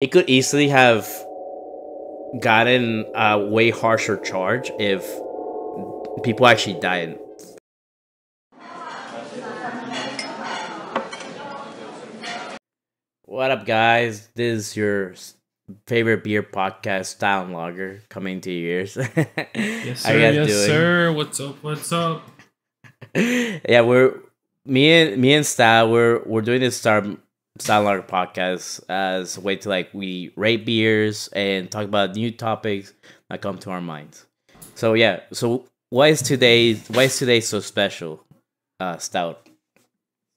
it could easily have gotten a way harsher charge if people actually died. What up, guys? This is your favorite beer podcast, Stout and Lager, coming to your ears. Yes, sir. Yes, doing? sir. What's up? What's up? yeah, we're me and me and Stout. We're we're doing this Star Lager podcast as a way to like we rate beers and talk about new topics that come to our minds. So yeah, so why is today why is today so special, uh, Stout?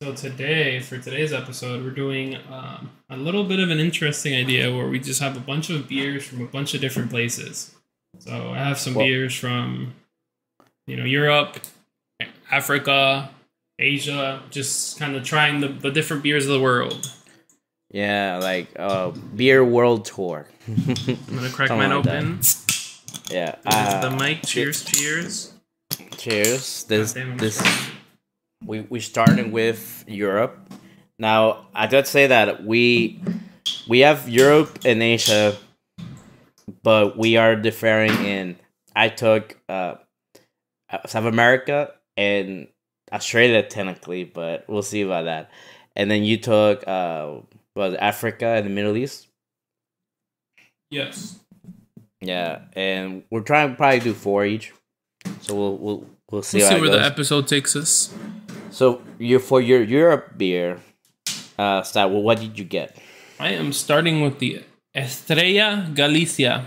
So today, for today's episode, we're doing um, a little bit of an interesting idea where we just have a bunch of beers from a bunch of different places. So I have some Well- beers from, you know, Europe, Africa, Asia, just kind of trying the, the different beers of the world. Yeah, like uh, beer world tour. I'm gonna crack Something mine like that. open. Yeah. Uh, the mic. Cheers, cheers. cheers. This this we we started with Europe. Now I gotta say that we we have Europe and Asia, but we are differing in. I took uh, South America and Australia technically, but we'll see about that. And then you took uh, was Africa and the Middle East. Yes. Yeah, and we're trying to probably do four each. So we'll we'll we'll see, We'll see where the episode takes us. So you for your Europe beer, uh, Stout. Well, what did you get? I am starting with the Estrella Galicia.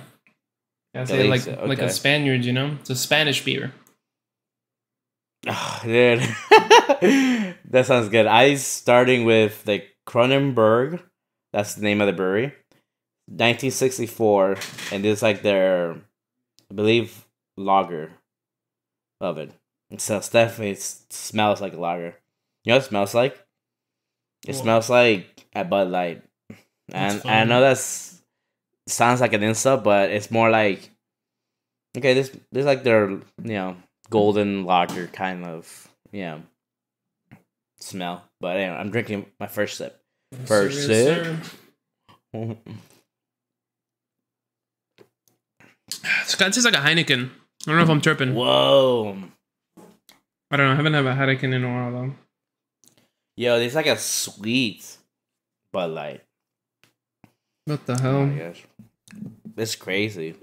I say like Galicia, like a. Spaniard, you know, it's a Spanish beer. Oh, dude, that sounds good. I starting with the Kronenbourg. That's the name of the brewery. 1964, and it's like their, I believe, lager of it. So it's definitely it smells like a lager. You know what it smells like? It smells like a Bud Light. And I know that's sounds like an insult, but it's more like okay, this this like their you know golden lager kind of you know smell. But anyway, I'm drinking my first sip. Yes, First yes, sip. This kind of tastes like a Heineken. I don't know if I'm tripping. Whoa, I don't know. I haven't had a Heineken in a while though. yo, it's like a sweet Bud Light. What the Oh hell? gosh, it's crazy.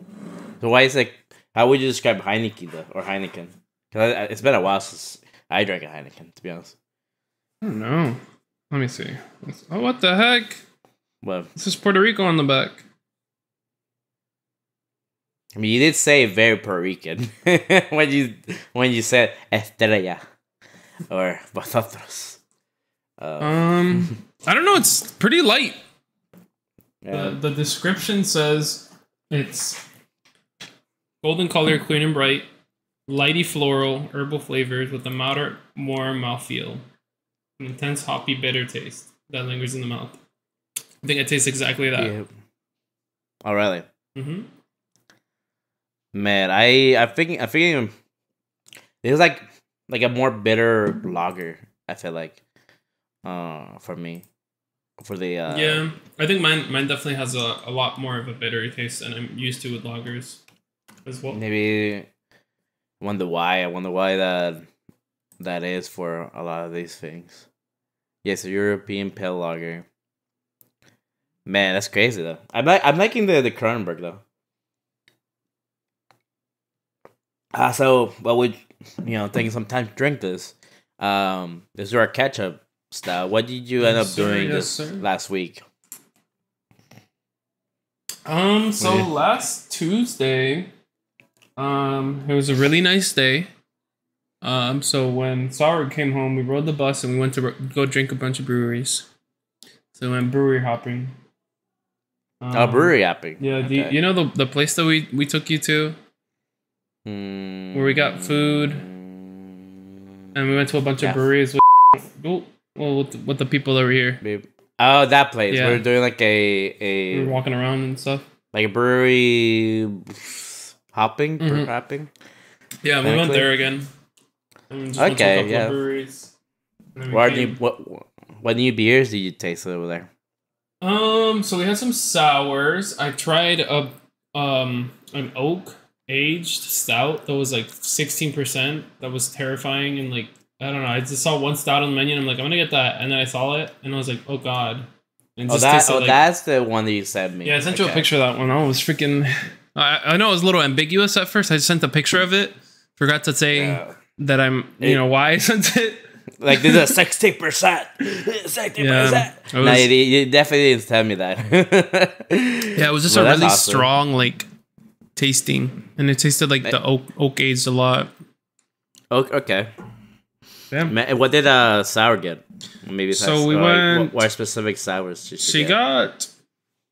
So why is it? How would you describe Heineken though, or Heineken? Because it's been a while since I drank a Heineken, to be honest. I don't know. Let me see. Oh, what the heck? But This is Puerto Rico on the back. I mean, you did say very Puerto Rican when you when you said Estrella or vosotros. Uh, Um, I don't know. It's pretty light. yeah. The, the description says it's golden color, clean and bright, lighty floral, herbal flavors with a moderate warm mouthfeel, an intense hoppy bitter taste that lingers in the mouth. I think it tastes exactly that. Yeah. Oh really? Mm-hmm. Man, I I thinking I thinking it's like like a more bitter lager. I feel like, uh, for me, for the uh, yeah, I think mine mine definitely has a, a lot more of a bitter taste than I'm used to with lagers as well. maybe. Wonder why. I wonder why that that is for a lot of these things. Yes, a European pale lager. Man, that's crazy though. I'm like I'm liking the the Kronenbourg though. Uh, so, well, we, you know, taking some time to drink this. Um, this is our ketchup style. What did you end up Yes, sir, doing yes, this sir. last week? Um, so Yeah. last Tuesday, um, it was a really nice day. Um, so when Sour came home, we rode the bus and we went to go drink a bunch of breweries. So we went brewery hopping. Um, oh, brewery hopping. Yeah, do you, you know the the place that we we took you to, Mm, where we got food? and we went to a bunch Yeah. of breweries with oh, well with the, with the people that were here. Maybe- Oh, that place. Yeah. We're doing like a a. We were walking around and stuff. like a brewery hopping, brewery Mhm. hopping. Yeah, we went there again. And just went to Okay, yeah. breweries. What new what what new beers did you taste over there? Um, so we had some sours. I tried a um an oak aged stout that was like sixteen percent. That was terrifying and like I don't know. I just saw one stout on the menu and I'm like I'm gonna get that, and then I saw it and I was like, oh god. And Oh, that, oh like- that's the one that you sent me. yeah, I sent you a picture of that one. I was freaking. I, I know it was a little ambiguous at first. I sent a picture of it. Forgot to say Yeah. that I'm, you It- know, why I sent it. Like this is a sixty percent, sixty percent. No, you, you definitely didn't tell me that. Yeah, it was just Well, a really awesome. strong like tasting, and it tasted like the oak oak aged a lot. Okay. okay. Yeah. What did uh sour get? Maybe So we went- What, what specific sours She get? got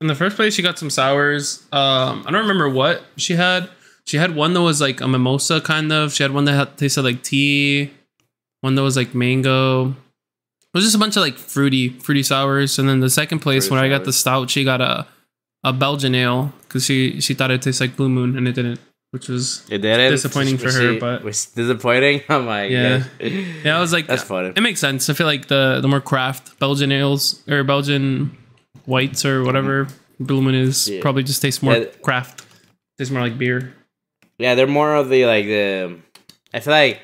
in the first place. She got some sours. Um, I don't remember what she had. She had one that was like a mimosa kind of. She had one that had, tasted like tea. One that was like mango. It was just a bunch of like fruity, fruity sours. And then the second place, Fruity when I got the sours. stout, she got a a Belgian ale because she she thought it tasted like Blue Moon and it didn't, which was It didn't. Disappointing for her, she- but- was disappointing. Oh my Yeah. god. yeah. I was like, That's funny. It makes sense. I feel like the the more craft Belgian ales or Belgian whites or whatever Blue Moon is Yeah. probably just tastes more Yeah. craft. Tastes more like beer. Yeah, they're more of the like the. I feel like,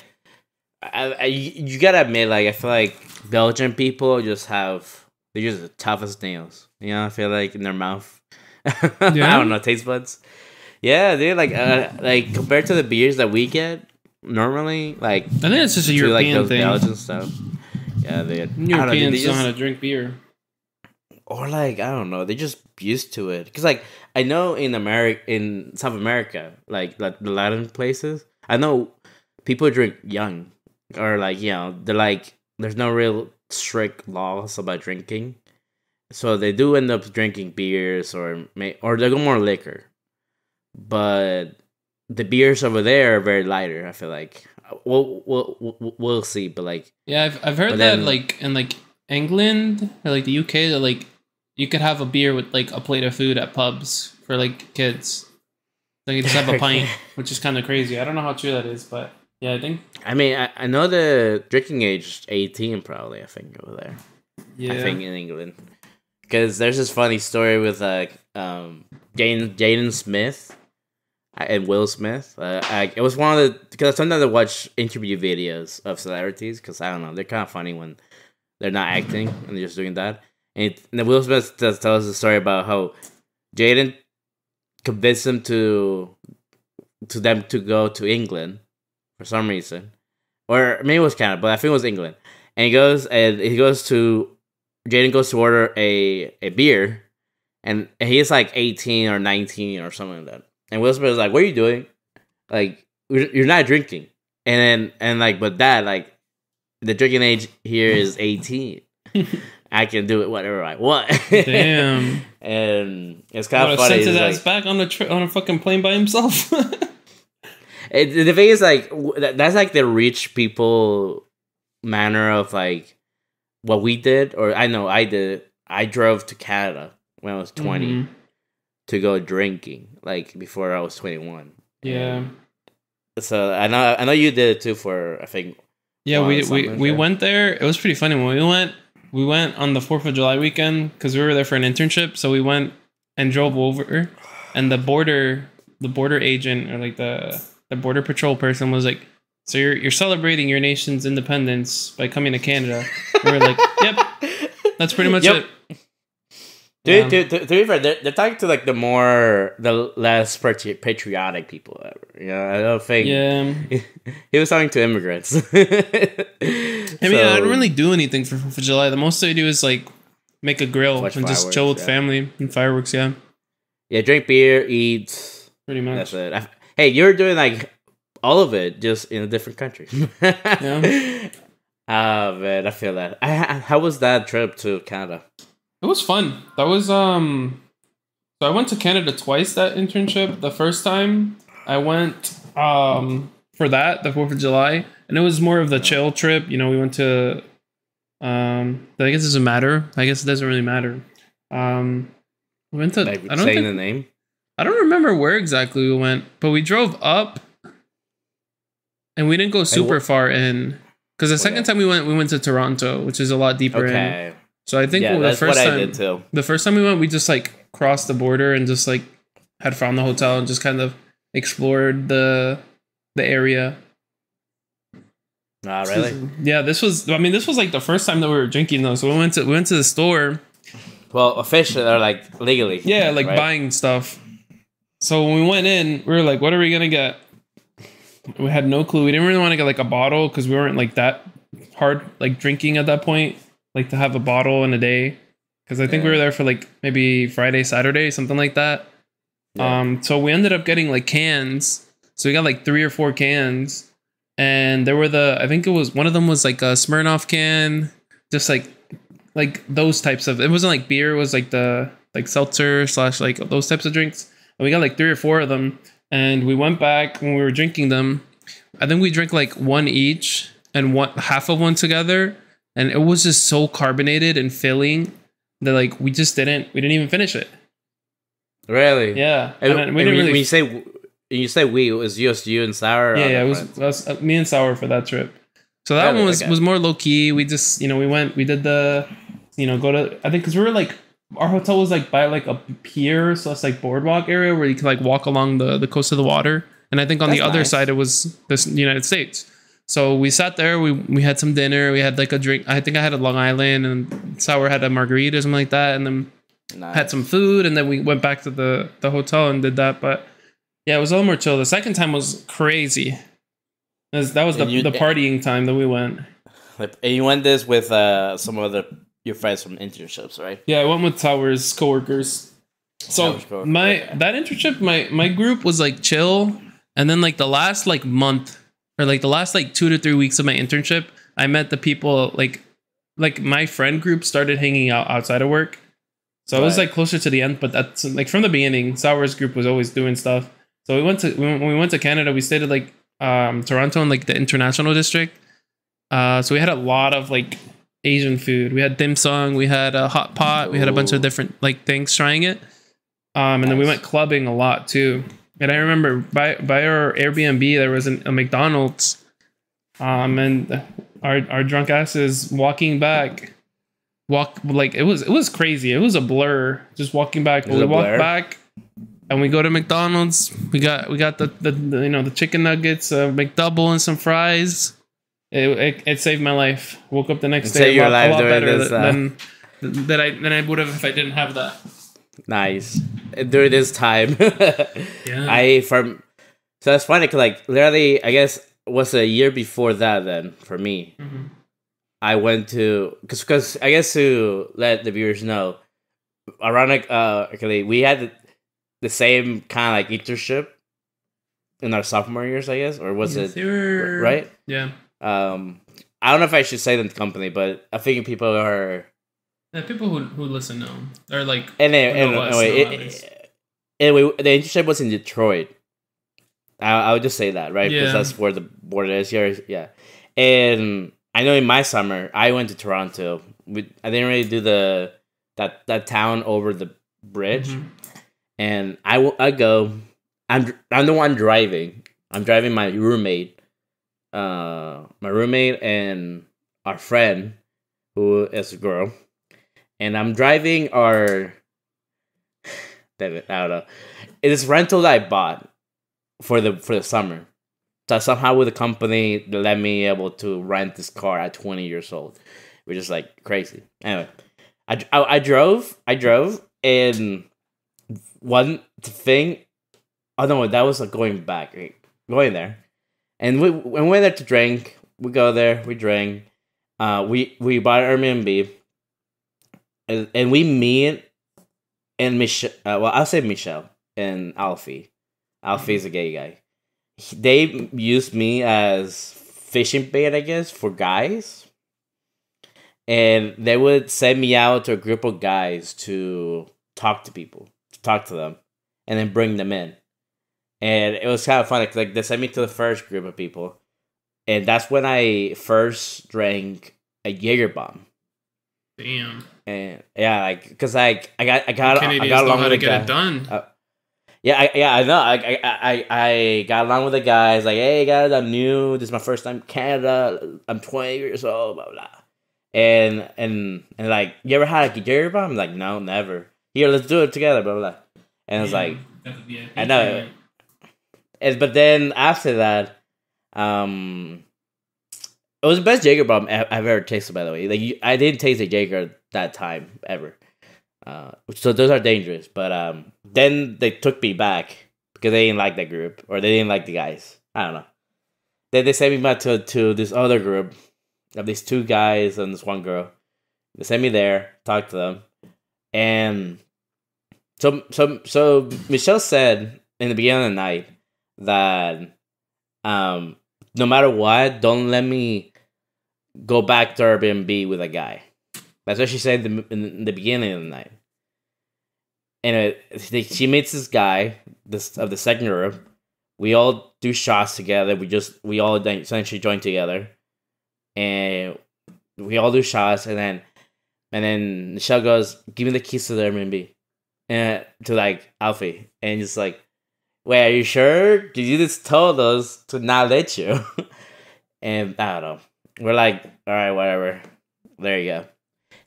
I, I you gotta admit, like I feel like Belgian people just have they're just the toughest nails. You know, I feel like in their mouth. yeah. I don't know taste buds. Yeah, they're like uh, like compared to the beers that we get normally, like I think it's just a to like European those thing. Belgian stuff. Yeah, they don't know, they- Europeans they know how to drink beer. Or like I don't know, they just used to it. Cause like I know in America, in South America, like like the Latin places, I know people drink young, or like you know they're like there's no real strict laws about drinking, so they do end up drinking beers or may or they go more liquor, but the beers over there are very lighter. I feel like we'll we'll we'll, we'll see, but like Yeah, I've I've heard that then- like in like England or like the UK that like you could have a beer with like a plate of food at pubs for like kids. Like you just have a pint, which is kind of crazy. I don't know how true that is, but yeah, I think I mean I, I know the drinking age is eighteen probably. I think over there. yeah. I think in England. Because there's this funny story with like um Jaden Jaden Smith uh, and Will Smith. Uh, I, it was one of the because sometimes I watch interview videos of celebrities because I don't know they're kind of funny when they're not acting and they're just doing that. And, and Will Smith tells the story about how Jaden convinced him to to them to go to England for some reason, or maybe it was Canada, but I think it was England. And he goes and he goes to Jaden goes to order a a beer, and he's like eighteen or nineteen or something like that. And Will Smith is like, "What are you doing? Like, you're you're not drinking." And then and like, but that like, the drinking age here is eighteen. I can do it whatever I want. Damn. and it's kind of funny. sent his ass like- back on a tri- on a fucking plane by himself. It, the thing is, like, that, that's like the rich people manner of like what we did, or I know I did. I drove to Canada when I was 20 Mhm. to go drinking, like before I was twenty one. Yeah. So I know I know you did it too for I think Yeah, we we, we there. went there. It was pretty funny when we went. We went on the Fourth of July weekend because we were there for an internship. So we went and drove over, and the border the border agent or like the the border patrol person was like, "So you're you're celebrating your nation's independence by coming to Canada?" we are like, "Yep, that's pretty much Yep. it." Dude, Yeah. to, to, to be fair, they're, they're talking to like the more the less patri- patriotic people ever. You know, I don't think Yeah, he was talking to immigrants. I mean, I don't really do anything for Fourth of July. The most I do is like make a grill and just chill with yeah. family and fireworks. Yeah, Yeah, drink beer, eat. pretty much. That's it. I, hey, you're doing like all of it, just in a different country. Yeah. Ah man, I feel that. I, I- how was that trip to Canada? It was fun. That was um so I went to Canada twice that internship. The first time I went um for that, the 4th of July, and it was more of the chill trip. You know, we went to um I guess it doesn't matter. I guess it doesn't really matter. Um we went to I don't saying think, the name. I don't remember where exactly we went, but we drove up and we didn't go super far in cuz the second Okay. time we went we went to Toronto, which is a lot deeper in. So I think yeah, the that's first what time I did too. the first time we went, we just like crossed the border and just like had found the hotel and just kind of explored the the area. Ah, really? Yeah, this was. I mean, this was like the first time that we were drinking though. So we went to we went to the store. Well, officially or like legally. Yeah, like right? buying stuff. So when we went in, we were like, "What are we gonna get?" We had no clue. We didn't really want to get like a bottle because we weren't like that hard like drinking at that point. Like to have a bottle in a day, because I think we were there for like maybe Friday, Saturday, something like that. Yeah. Um, so we ended up getting like cans. So we got like three or four cans, and there were the I think it was one of them was like a Smirnoff can, just like like those types of. It wasn't like beer. It was like the like seltzer slash like those types of drinks. And we got like three or four of them, and we went back when we were drinking them. I think we drank like one each and one half of one together, and it was just so carbonated and filling that like we just didn't we didn't even finish it. Really? Yeah, And, and, we didn't when really you say when you say we, it was just you and Sour. yeah, yeah, it was, was uh, me and Sour for that trip. So that Really? one was Okay. was more low key. We just you know we went we did the you know go to I think because we were like our hotel was like by like a pier, so it's like boardwalk area where you can like walk along the the coast of the water. And I think on the other nice. side it was the United States. So we sat there. We we had some dinner. We had like a drink. I think I had a Long Island, and Sour had a margarita or something like that. And then Nice. had some food, and then we went back to the the hotel and did that. But yeah, it was a little more chill. The second time was crazy. That was, that was the, you- the partying time that we went. And you went this with uh, some other your friends from internships, right? Yeah, I went with Towers coworkers. So my okay. that internship, my my group was like chill, and then like the last like month or like the last like two to three weeks of my internship, I met the people like like my friend group started hanging out outside of work. So I was like closer to the end, but that's like from the beginning. Sours group was always doing stuff. So we went to when we went to Canada, we stayed at like um, Toronto and like the international district. Uh, so we had a lot of like Asian food. We had dim sum, we had a hot pot, we had a bunch of different like things trying it. Um, and then we went clubbing a lot too. And I remember by by our Airbnb there was an, a McDonald's, um, and our our drunk asses walking back, walk like it was it was crazy. It was a blur just walking back. It But was we a walked blur? back, and we go to McDonald's. We got we got the, the, the you know the chicken nuggets, uh, McDouble, and some fries. It, it, it saved my life. Woke up the next It day a lot, life a lot better this, uh, than than I than I would have if I didn't have that. Nice. During this time, Yeah. I from so that's funny because like literally, I guess was a year before that. Then for me, Mhm. I went to because because I guess to let the viewers know, ironic. Uh, actually, we had the, the same kind of like internship in our sophomore years, I guess, or was Yes, it were- right? Yeah. Um, I don't know if I should say the company, but I think people are. The people who, who listen know. Or like And then, Know us, anyway, know it- anyway, the internship was in Detroit. I, I would just say that, right? Because Yeah. that's where the border is here. Yeah. And I know in my summer, I went to Toronto. We, I didn't really do the that that town over the bridge, Mhm. and I go. I'm I'm the one driving. I'm driving my roommate, uh, my roommate and our friend, who is a girl, and I'm driving our. Damn it, I don't know. It is rental that I bought for the for the summer. So somehow with the company they let me able to rent this car at 20 years old, which is like crazy. Anyway, I, I, I drove, I drove, and one thing, oh no, that was like going back, going there, and we when we went there to drink, we go there, we drink, uh, we we bought Airbnb, and, and we meet, and Michelle, uh, well, I'll say Michelle and Alfie. Alfie's a gay guy. He- They used me as fishing bait, I guess, for guys. And they would send me out to a group of guys to talk to people, to talk to them, and then bring them in. And it was kind of funny like they sent me to the first group of people, and that's when I first drank a Jaeger bomb. Damn. And yeah, like because like I got I got I got along with to the get guy. it done. Yeah, I, yeah, I know. I, I, I, I got along with the guys. Like, hey, guys, I'm new. This is my first time in Canada. I'm 20 years old. Blah blah. And and and like, you ever had a Jaeger bomb? I'm like, no, never. Here, let's do it together, blah blah. And it's like, I know. and, but then after that, um, it was the best Jaeger bomb I've ever tasted. By the way, like I didn't taste a Jaeger that time ever. Uh, so those are dangerous. But um, then they took me back because they didn't like that group or they didn't like the guys. I don't know. Then they sent me back to to this other group of these two guys and this one girl. They sent me there, talked to them, and so so so Michelle said in the beginning of the night that um no matter what, don't let me go back to Airbnb with a guy. That's what she said in the, in the beginning of the night. And uh, it, she meets this guy, this of the second group. We all do shots together. We just we all essentially join together, and we all do shots. And then and then Michelle goes, "Give me the keys to the Airbnb," and uh, to like Alfie, and he's like, "Wait, are you sure? Did you just told us to not let you?" and I don't know. We're like, "All right, whatever." There you go.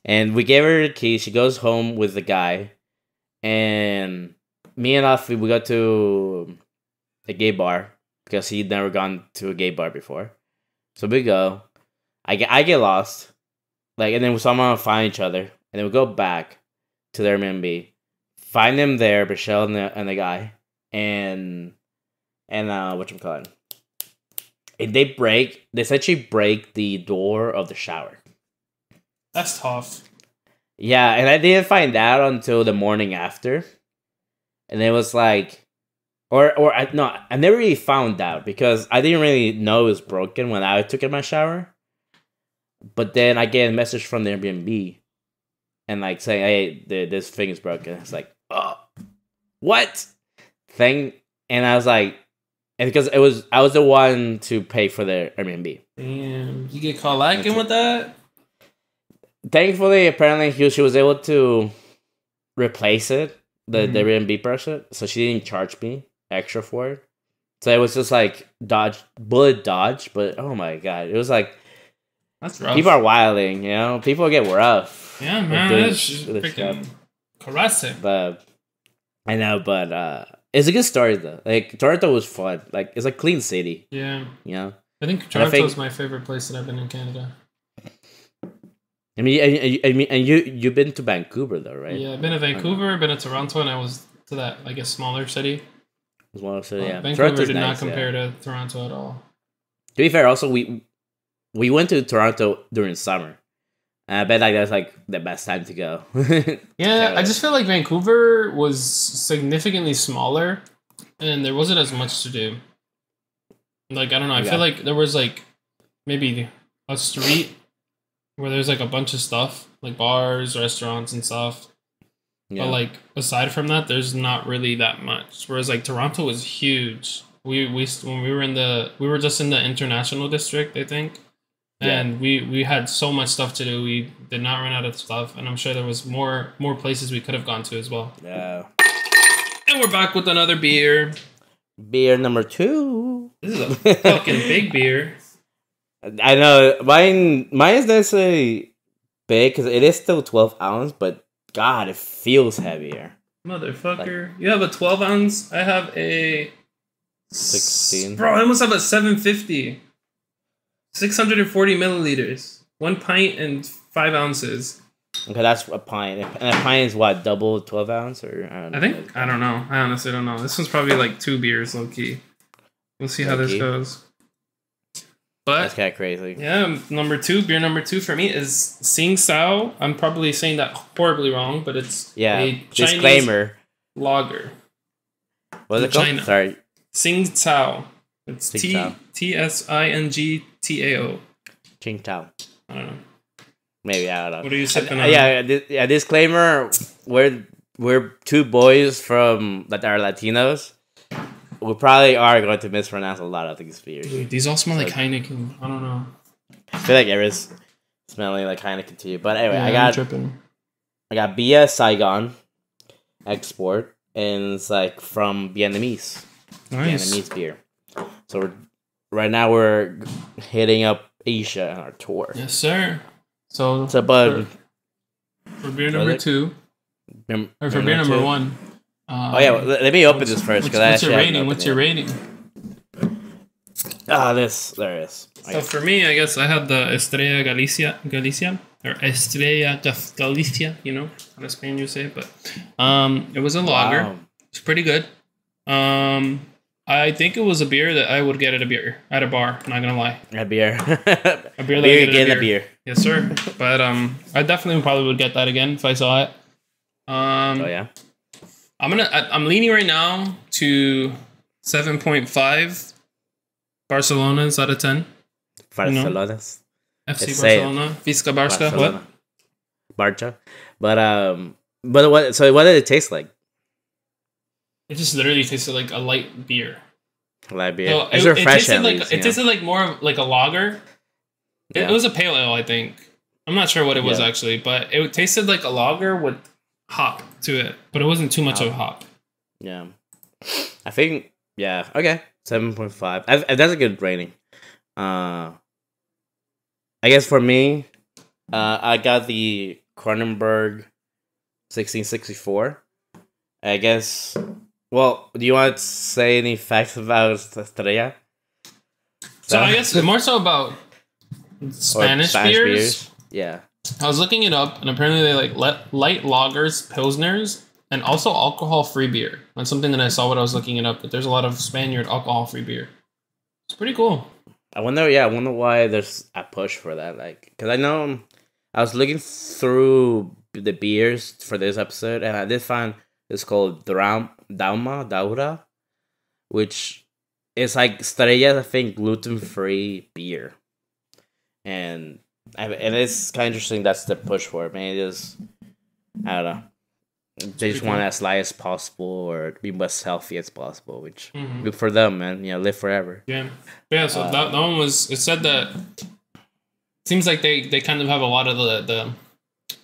And we gave her the key. She goes home with the guy, and me and Alfie we go to a gay bar because he'd never gone to a gay bar before. So we go. I get I get lost, like, and then we somehow find each other, and then we go back to their Airbnb, find them there, Michelle and the and the guy, and and uh, what you call it? And they break. They essentially break the door of the shower. That's tough. Yeah, and I didn't find out until the morning after, and it was like, or or I no, I never really found out because I didn't really know it was broken when I took in my shower. But then I get a message from the Airbnb, and like saying, "Hey, the, this thing is broken." It's like, oh, what thing? And I was like, and because it was I was the one to pay for the Airbnb. Damn, you get caught lacking with that? thankfully apparently he, she was able to replace it the the Airbnb person so she didn't charge me extra for it so it was just like dodge bullet dodge but oh my god it was like That's rough. people are wilding you know people get rough yeah, man, that's this- just this freaking stuff. caressing. but i know but uh it's a good story though like toronto was fun like it's a clean city Yeah, you know I think I Toronto is my favorite place that I've been in Canada. i mean and, and, I mean and you you've been to vancouver though right Yeah, I've been to Vancouver, been to Toronto, and I was to that I guess smaller city. It was one of the- Uh, yeah Vancouver Toronto's did not nice, yeah. compare to Toronto at all. To be fair, also we we went to Toronto during summer. And I bet like that's like the best time to go. Yeah. I just feel like Vancouver was significantly smaller, and there wasn't as much to do. Like I don't know, I Yeah. feel like there was like maybe a street where there's like a bunch of stuff, like bars, restaurants, and stuff. yeah. But like aside from that, there's not really that much. Whereas like Toronto was huge. We we when we were in the we were just in the international district, I think. Yeah. And we we had so much stuff to do. We did not run out of stuff, and I'm sure there was more more places we could have gone to as well. yeah. And we're back with another beer. Beer number two. This is a fucking big beer. I know mine. Mine is necessarily big because it is still twelve ounce, but God, it feels heavier. Motherfucker. you have a 12 ounce. I have a 16. Bro, I almost have a 750. 640 milliliters. One pint and five ounces. Okay, that's a pint. And a pint is what double twelve ounce or I, don't I think I don't know. I honestly don't know. This one's probably like two beers, low key. We'll see how this goes. that's But kind of crazy. yeah, number two, beer number two for me is Sing Sao. I'm probably saying that horribly wrong, but it's Yeah. a Chinese Disclaimer. lager. What's it called? China. Sorry. Sing Sao. It's T. T S I N G T A O. Ching Tao. I don't know. Maybe I don't know. What are you sipping Uh, on? yeah, di- yeah. Disclaimer: We're we're two boys from that are Latinos. We probably are going to mispronounce a lot of these beers. Dude, these all smell like So- Heineken. I don't know. I feel like everyone's smelling like Heineken too. But anyway, Yeah, I got tripping. I got Bia Saigon export, and it's like from Vietnamese Nice. Vietnamese beer. So we're, right now we're hitting up Asia on our tour. Yes, sir. So, So, but for, for beer number it? two, Num- or for beer number two. one. Um, Oh yeah, well, let let me open this first What's, because I what's your actually haven't rating? What's your it. rating? Ah, this there it is. So for me, I guess I had the Estrella Galicia, Galicia, or Estrella Galicia. You know, how the Spaniards say but um, it was a lager. Wow. It's pretty good. Um, I think it was a beer that I would get at a beer at a bar. Not gonna lie, A beer. a beer that beer, get at get a a beer. beer. Yes, sir. But um, I definitely probably would get that again if I saw it. Um, Oh yeah. I'm gonna. I, I'm leaning right now to seven point five. Barcelona's out of ten. Barcelona's. FC Let's say it. Barcelona. Visca Barca. What? Barcelona. Barca. But um but what so what did it taste like? It just literally tasted like a light beer. Light beer. So it's it, it tasted like least, it tasted like more of like a lager. It, Yeah. it was a pale ale, I think. I'm not sure what it was Yeah. actually, but it tasted like a lager with hop to it, but it wasn't too much of hop. Yeah. I think yeah, okay. Seven point five. That's a good rating. Uh I guess for me, uh I got the Kronenbourg sixteen sixty four. I guess well, do you want to say any facts about Estrella? So I guess more so about Or Spanish, beers. Yeah. I was looking it up, and apparently they like let light lagers, pilsners, and also alcohol-free beer. That's something that I saw when I was looking it up. That there's a lot of Spaniard alcohol-free beer. It's pretty cool. I wonder, yeah, I wonder why there's a push for that. Like, because I know um, I was looking through the beers for this episode, and I did find it's called Daum, Dauma, Daura, which is like Estrella, I think, gluten free beer. And and it's kind of interesting that's the push for it. Man, it is, I don't know. They just want as light as possible or be as healthy as possible, which Mhm. good for them, man. You know, live forever. Yeah, yeah. So Uh, that, that one was. It said that seems like they they kind of have a lot of the the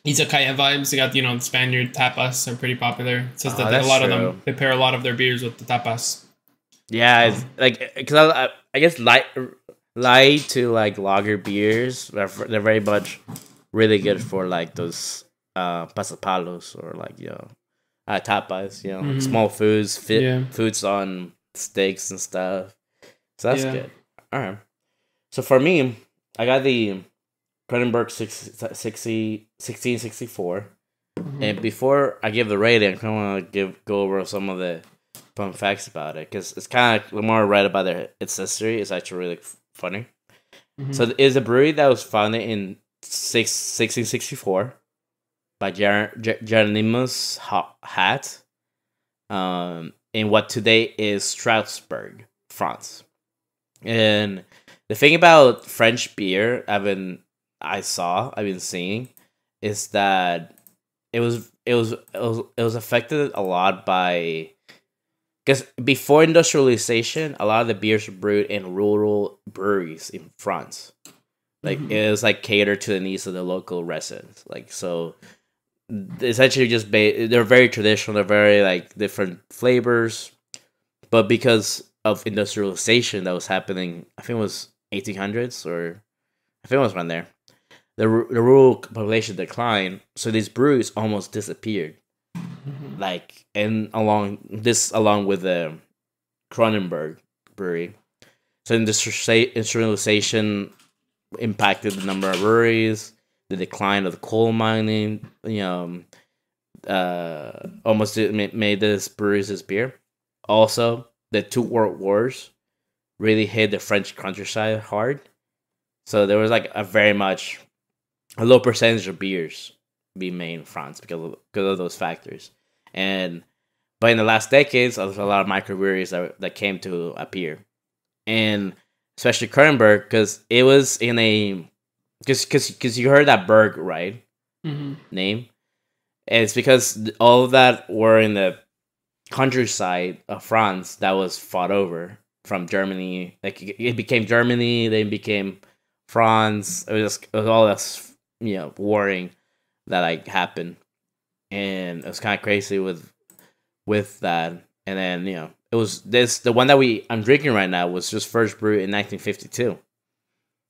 izakaya vibes. They got you know the Spaniard tapas are pretty popular. It says Oh, that that's a lot of them they pair a lot of their beers with the tapas. Yeah, it's like because I, I, I guess light light to like lager beers they're, they're very much really good for like those uh pasapalos or like you know uh, tapas you know Mhm. small foods fit Yeah. foods on steaks and stuff so that's Yeah. good all right so for me I got the Kronenbourg 60, 1664 Mhm. and before I give the rating, I kind of want to give go over some of the fun facts about it because it's kind of more I read about their its history. It's actually really f- funny. Mhm. So it is a brewery that was founded in six, 1664 by Ger- Ger- Geronimus Hatt, um, in what today is Strasbourg, France. And the thing about French beer, I've been I saw, I've been seeing, is that it was it was it was, it was affected a lot by because before industrialization, a lot of the beers were brewed in rural breweries in France. Like Mhm. it was like catered to the needs of the local residents. Like so, essentially just ba- they're very traditional. They're very like different flavors, but because of industrialization that was happening, I think it was 1800s or I think it was around there. The, the rural population declined, so these breweries almost disappeared Mhm. like and along this along with the Kronenbourg brewery. So industrialization impacted the number of breweries, the decline of the coal mining, you know, uh, almost made this breweries disappear. Also, the two world wars really hit the French countryside hard. So there was like a very much a low percentage of beers being made in France because of, because of those factors. And but in the last decades, there's a lot of microbreweries that that came to appear, and especially Kronenbourg because it was in a because because you heard that Berg right Mhm. name. And it's because all of that were in the countryside of France that was fought over from Germany. Like it it became Germany, then became France. It was, just, it was all this you know warring that like happened, and it was kind of crazy with with that. And then you know it was this the one that we I'm drinking right now was just first brewed in 1952.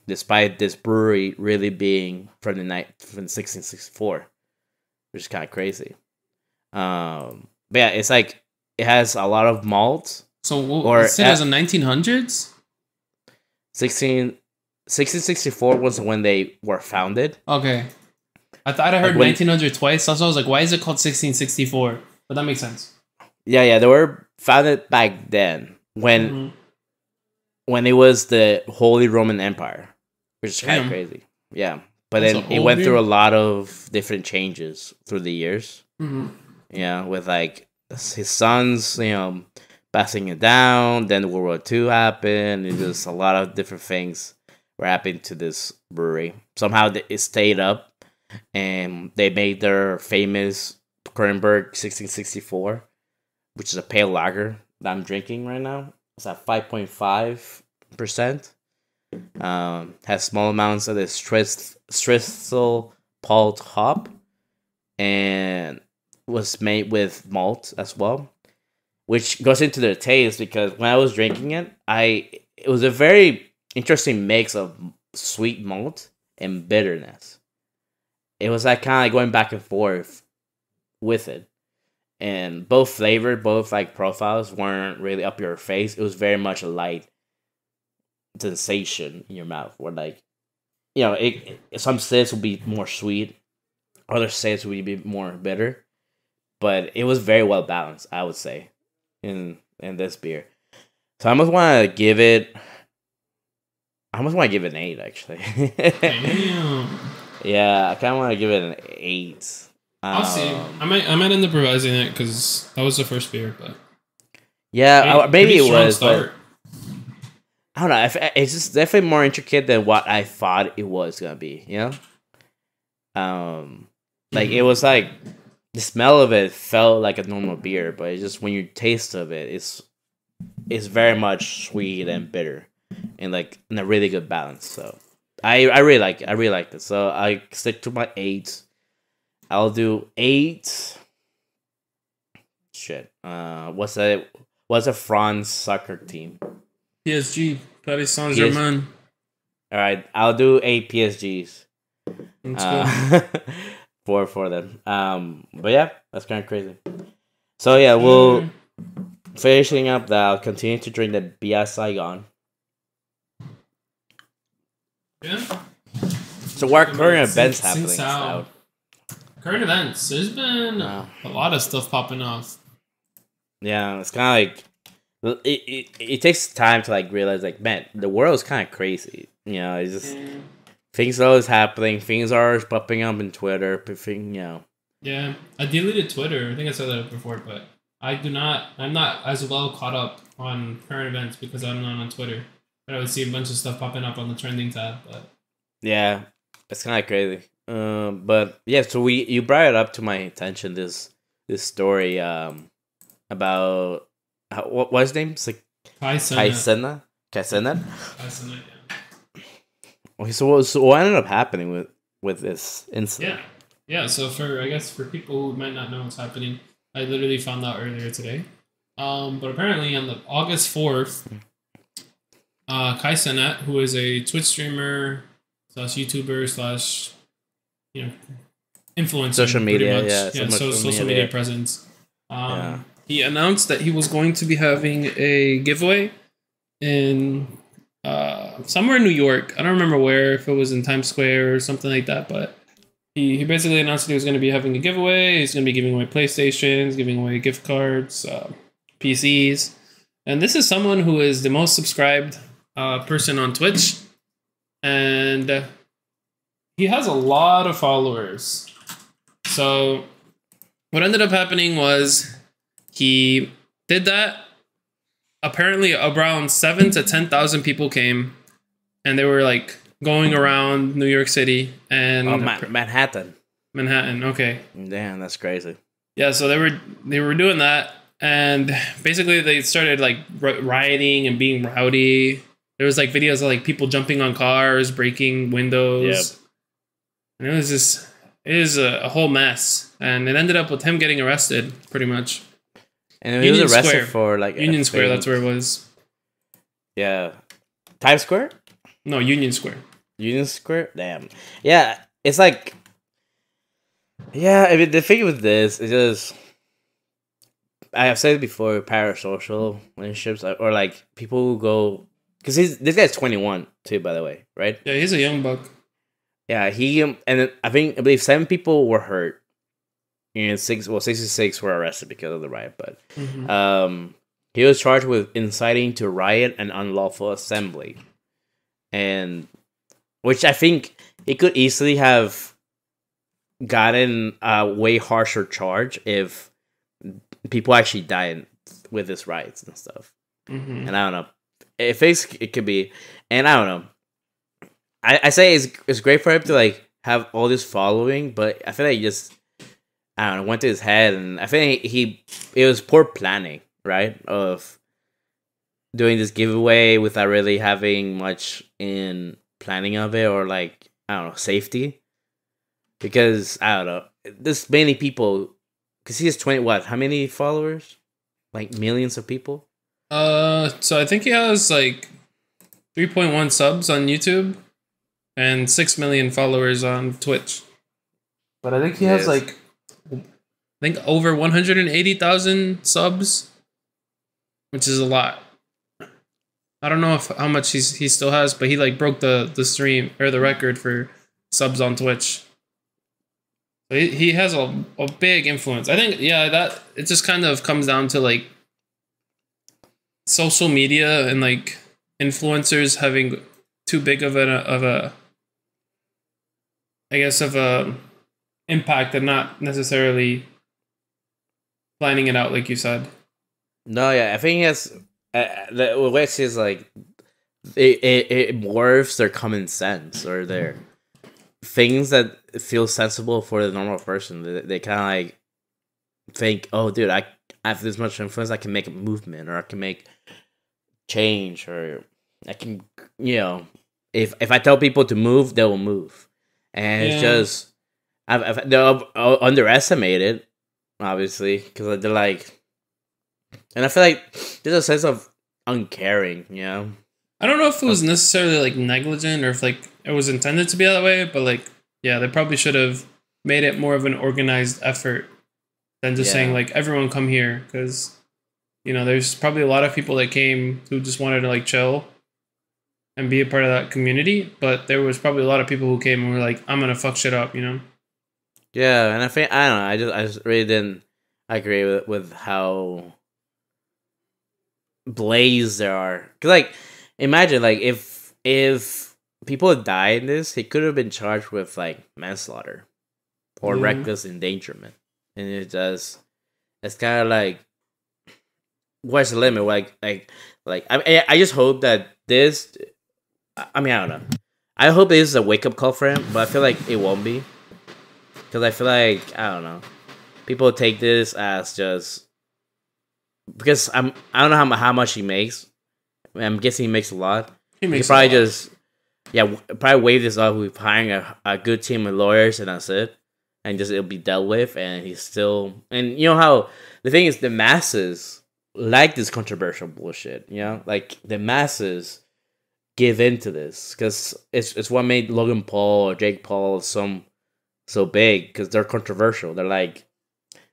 despite this brewery really being from the night from 1664, which is kind of crazy. Um, but yeah, it's like it has a lot of malt. So what, Or it was in 1900s. 16, 1664 was when they were founded. Okay. I thought I heard when- 1900 twice. That's why I was like, why is it called 1664? But that makes sense. Yeah, yeah, they were founded back then when Mhm. when it was the Holy Roman Empire, which is kind of crazy. Yeah, but That's then it went through a lot of different changes through the years. Mhm. Yeah, with like his sons, you know, passing it down. Then World War Two happened. It just a lot of different things were happening to this brewery. Somehow it stayed up, and they made their famous Kronenbourg 1664, which is a pale lager that I'm drinking right now. It's at 5.5 percent. Um, has small amounts of this Strist Stristel palt hop, and was made with malt as well, which goes into the taste because when I was drinking it, I it was a very interesting mix of sweet malt and bitterness. It was like kind of like going back and forth with it, and both flavor, both like profiles weren't really up your face. It was very much a light sensation in your mouth, where like you know, it, it some sips will be more sweet, other sips will be more bitter but it was very well balanced, I would say, in in this beer. So I almost want to give it. I almost want to give it an eight, actually. Damn. yeah, I kind of want to give it an eight. I'll see. Um, I might I might end up revising it because that was the first beer, but Yeah, I- maybe it was, start. but I don't know. It's just definitely more intricate than what I thought it was gonna be. You know, um, like Mm-hmm. it was like the smell of it felt like a normal beer, but it's just when you taste of it, it's it's very much sweet and bitter, and like in a really good balance. So I I really like it. I really like this. So I stick to my eight. I'll do eight. Shit. Uh, what's that? What's a France soccer team? PSG, Paris Saint Germain. All right, I'll do eight PSGs. Uh, for for them. Um, but yeah, that's kind of crazy. So yeah, we'll finishing up that. I'll continue to drink the BS Saigon. Yeah. So what current Since- events since happening? Stout? Current events. There's been Wow. a lot of stuff popping off. Yeah, it's kind of like it, it. It takes time to like realize like man, the world is kind of crazy. You know, it's just things are always happening. Things are popping up in Twitter. Thing, you know. Yeah, I deleted Twitter. I think I said that before, but I do not. I'm not as well caught up on current events because I'm not on Twitter. But I would see a bunch of stuff popping up on the trending tab. But Yeah, it's kind of crazy. Um, but yeah, so we you brought it up to my attention this this story um about how, what was his name? It's like. Kai Cenat. Kaisena. Yeah. Okay, so what so what ended up happening with with this incident? Yeah, yeah. So for I guess for people who might not know what's happening, I literally found out earlier today. Um, but apparently on the August fourth, uh, Kai Cenat, who is a Twitch streamer slash YouTuber slash you know influencer, Social media, much. yeah, yeah, so so, social social media. media presence. Um, Yeah. He announced that he was going to be having a giveaway in uh, somewhere in New York. I don't remember where, if it was in Times Square or something like that, but he, he basically announced that he was going to be having a giveaway. He's going to be giving away PlayStations, giving away gift cards, uh, PCs. And this is someone who is the most subscribed uh, person on Twitch. And he has a lot of followers. So, what ended up happening was he did that. Apparently, around seven to 10,000 people came and they were like going around New York City and Oh, Ma- Manhattan. Manhattan. Okay. Damn, that's crazy. Yeah, so they were they were doing that, and basically they started like rioting and being rowdy. There was like videos of like people jumping on cars, breaking windows, and it was just it was a, a whole mess. And it ended up with him getting arrested, pretty much. And he Union was arrested Square. for like Union Square, that's where it was. Yeah, Times Square. No, Union Square. Union Square. Damn. Yeah, it's like. Yeah, I mean the thing with this is just. I have said it before, parasocial relationships or like people who go because he's this guy's twenty one too, by the way, right? Yeah, he's a young buck. Yeah, he um, and I think I believe seven people were hurt, and six well sixty six were arrested because of the riot. But Mhm. um, he was charged with inciting to riot and unlawful assembly, and which I think he could easily have gotten a way harsher charge if people actually died with his riots and stuff. Mhm. And I don't know. It thinks it could be, and I don't know. I, I say it's it's great for him to like have all this following, but I feel like he just I don't know went to his head, and I think he it was poor planning, right? Of doing this giveaway without really having much in planning of it or like I don't know safety, because I don't know. This many people, because he has twenty what? How many followers? Like millions of people. Uh, so I think he has like 3.1 subs on YouTube and 6 million followers on Twitch. But I think he has Yes. like I think over 180,000 subs, which is a lot. I don't know if how much he's he still has, but he like broke the the stream or the record for subs on Twitch. So he, he has a, a big influence. I think yeah, that it just kind of comes down to like social media and like influencers having too big of a of a I guess of a impact and not necessarily planning it out like you said. No, yeah, I think has. Uh, the I is like it, it it morphs their common sense or their things that feel sensible for the normal person. They, they kind of like think, oh, dude, I have this much influence. I can make a movement, or I can make change, or I can, you know, if if I tell people to move, they will move, and it's just I've, I've they're uh, underestimated, obviously, because they're like, and I feel like there's a sense of uncaring, you know. I don't know if it was necessarily like negligent or if like it was intended to be that way, but like yeah, they probably should have made it more of an organized effort than just Yeah. saying like everyone come here because you know there's probably a lot of people that came who just wanted to like chill and be a part of that community, but there was probably a lot of people who came and were like I'm gonna fuck shit up, you know. Yeah, and I think I don't know. I just I just really didn't agree with with how blazed there are. Cause like, imagine like if if people had died in this, he could have been charged with like manslaughter or Yeah. reckless endangerment, and it just it's kind of like what's the limit? Like like like I I- just hope that this. I- mean I don't know. I hope this is a wake up call for him, but I feel like it won't be because I feel like I don't know. People take this as just because I'm I don't know how how much he makes. I'm guessing he makes a lot. He He makes could probably just yeah probably wave this off with hiring a, a good team of lawyers and that's it, and just it'll be dealt with. And he's still and you know how the thing is the masses like this controversial bullshit. You know, like the masses give into this because it's it's what made Logan Paul or Jake Paul some so big because they're controversial. They're like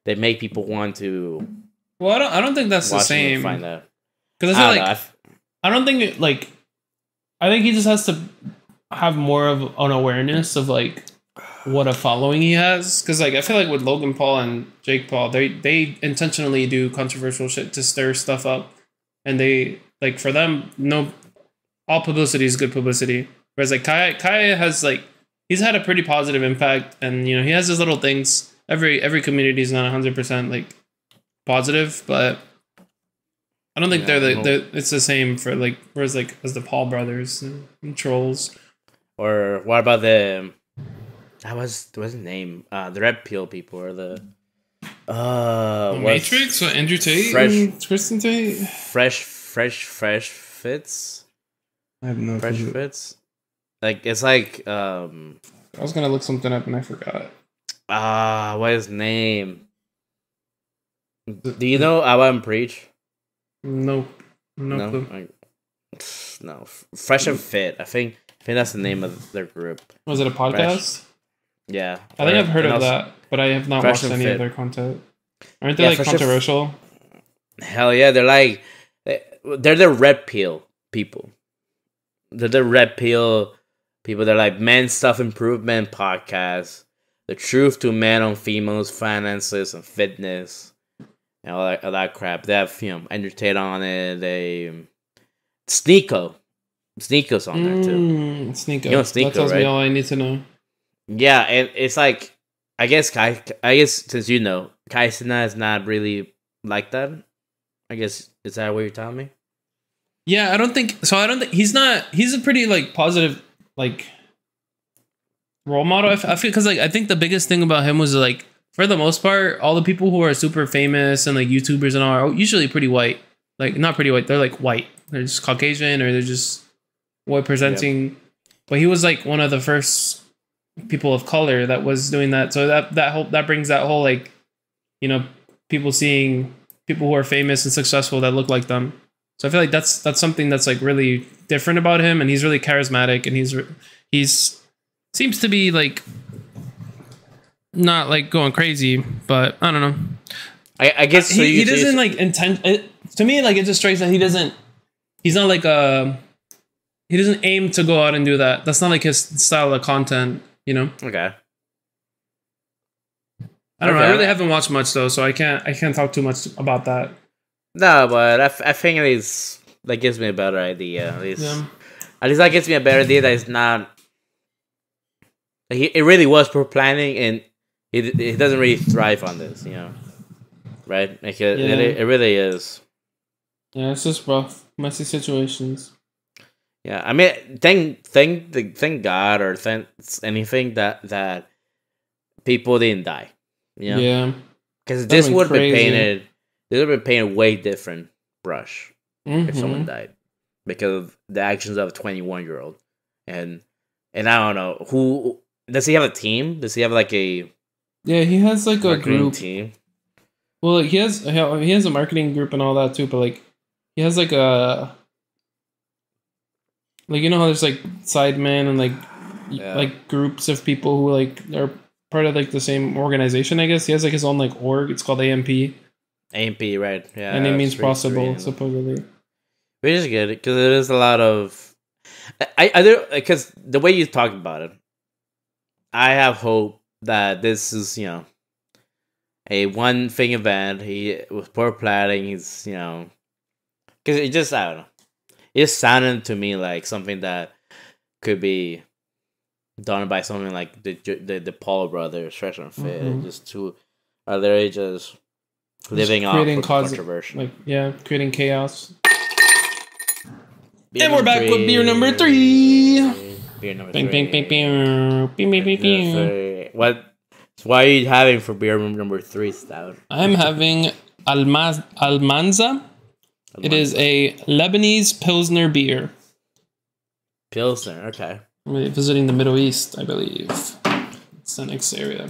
they make people want to well, I don't I don't think that's the watch them and same find out. because I I don't feel know. like I f- I don't think it, like I think he just has to have more of an awareness of like what a following he has. Because like I feel like with Logan Paul and Jake Paul they they intentionally do controversial shit to stir stuff up. And they like for them no all publicity is good publicity. Whereas like Kai Kai has like he's had a pretty positive impact. And you know he has his little things. Every every community is not 100% like positive but I don't think Yeah, they're, the, they're it's the same for like whereas like as the Paul brothers and, and trolls. or what about the um, that was what was his name? Uh, the red pill people or the uh The Matrix with Andrew Tate Fresh- and Tristan Tate. fresh fresh fresh fits I have no fresh clue. fits like it's like um I was gonna look something up and I forgot. ah what is his name do you know Abba and Preach Nope. No, clue. Like, no Fresh and Fit I think I think that's the name of their group. Was it a podcast? Yeah, I think I've heard of that, but I have not watched any Fit. of their content. Aren't they Yeah, like and F- controversial? Hell yeah, they're like they're the red pill people. They're the red pill people. They're like men self improvement podcasts, the truth to men on females, finances, and fitness, and all that, all that crap. They have you know entertain on it. They Sneako, Sneako's on there too. Mm, Sneako. You know Sneako, that tells right? me all I need to know. Yeah, and it's like I guess Kai. I guess since you know Kai Cenat is not really like that. I guess is that what you're telling me? Yeah, I don't think so. I don't think he's not. He's a pretty like positive like role model. I feel because like I think the biggest thing about him was like for the most part, all the people who are super famous and like YouTubers and all are usually pretty white. Like not pretty white. They're like white. They're just Caucasian or they're just white presenting. But he was like one of the first people of color that was doing that. So that that whole that brings that whole like you know people seeing people who are famous and successful that look like them. So I feel like that's that's something that's like really different about him, and he's really charismatic, and he's he's seems to be like not like going crazy, but I don't know. I, I guess so he, he doesn't like intend. It, to me, like it just strikes that he doesn't. He's not like a. He doesn't aim to go out and do that. That's not like his style of content. You know. Okay. I don't know. I really haven't watched much though, so I can't. I can't talk too much about that. No, but I, f- I think at least that gives me a better idea. At least, Yeah. at least that gives me a better idea that it's not. He, it really was pro planning, and it it doesn't really thrive on this, you know, right? Like it, Yeah. it, it really is. Yeah, it's just rough, messy situations. Yeah, I mean, thank thank the thank God or thank anything that that people didn't die. You know? Yeah. Because this would have been painted. This would have been painted way different brush if Mhm. someone died because of the actions of a 21 year old and and i don't know who does he have a team does he have like a Yeah, he has like a group. team Well, he has he has a marketing group and all that too, but like he has like a like you know how there's like sidemen and like Yeah. like groups of people who like are part of like the same organization. I guess he has like his own like org. It's called AMP, amp right yeah and it means possible supposedly. which is good because there is a lot of i i do because the way you talk about it i have hope that this is you know a one thing event he was poor planning he's you know because it just i don't know it sounded to me like something that could be done by someone like the the, the paul brothers fresh and fit Mhm. just two are literally just living off creating of cause- controversy Like yeah, creating chaos. Beer And we're number back with beer number three. Beer number Bing three. bing bing bing bing bing bing bing. What? so What are you having for beer number three, Stout? I'm having Almaz Almanza. It is a Lebanese Pilsner beer. Pilsner. Okay. We're visiting the Middle East, I believe. It's the next area.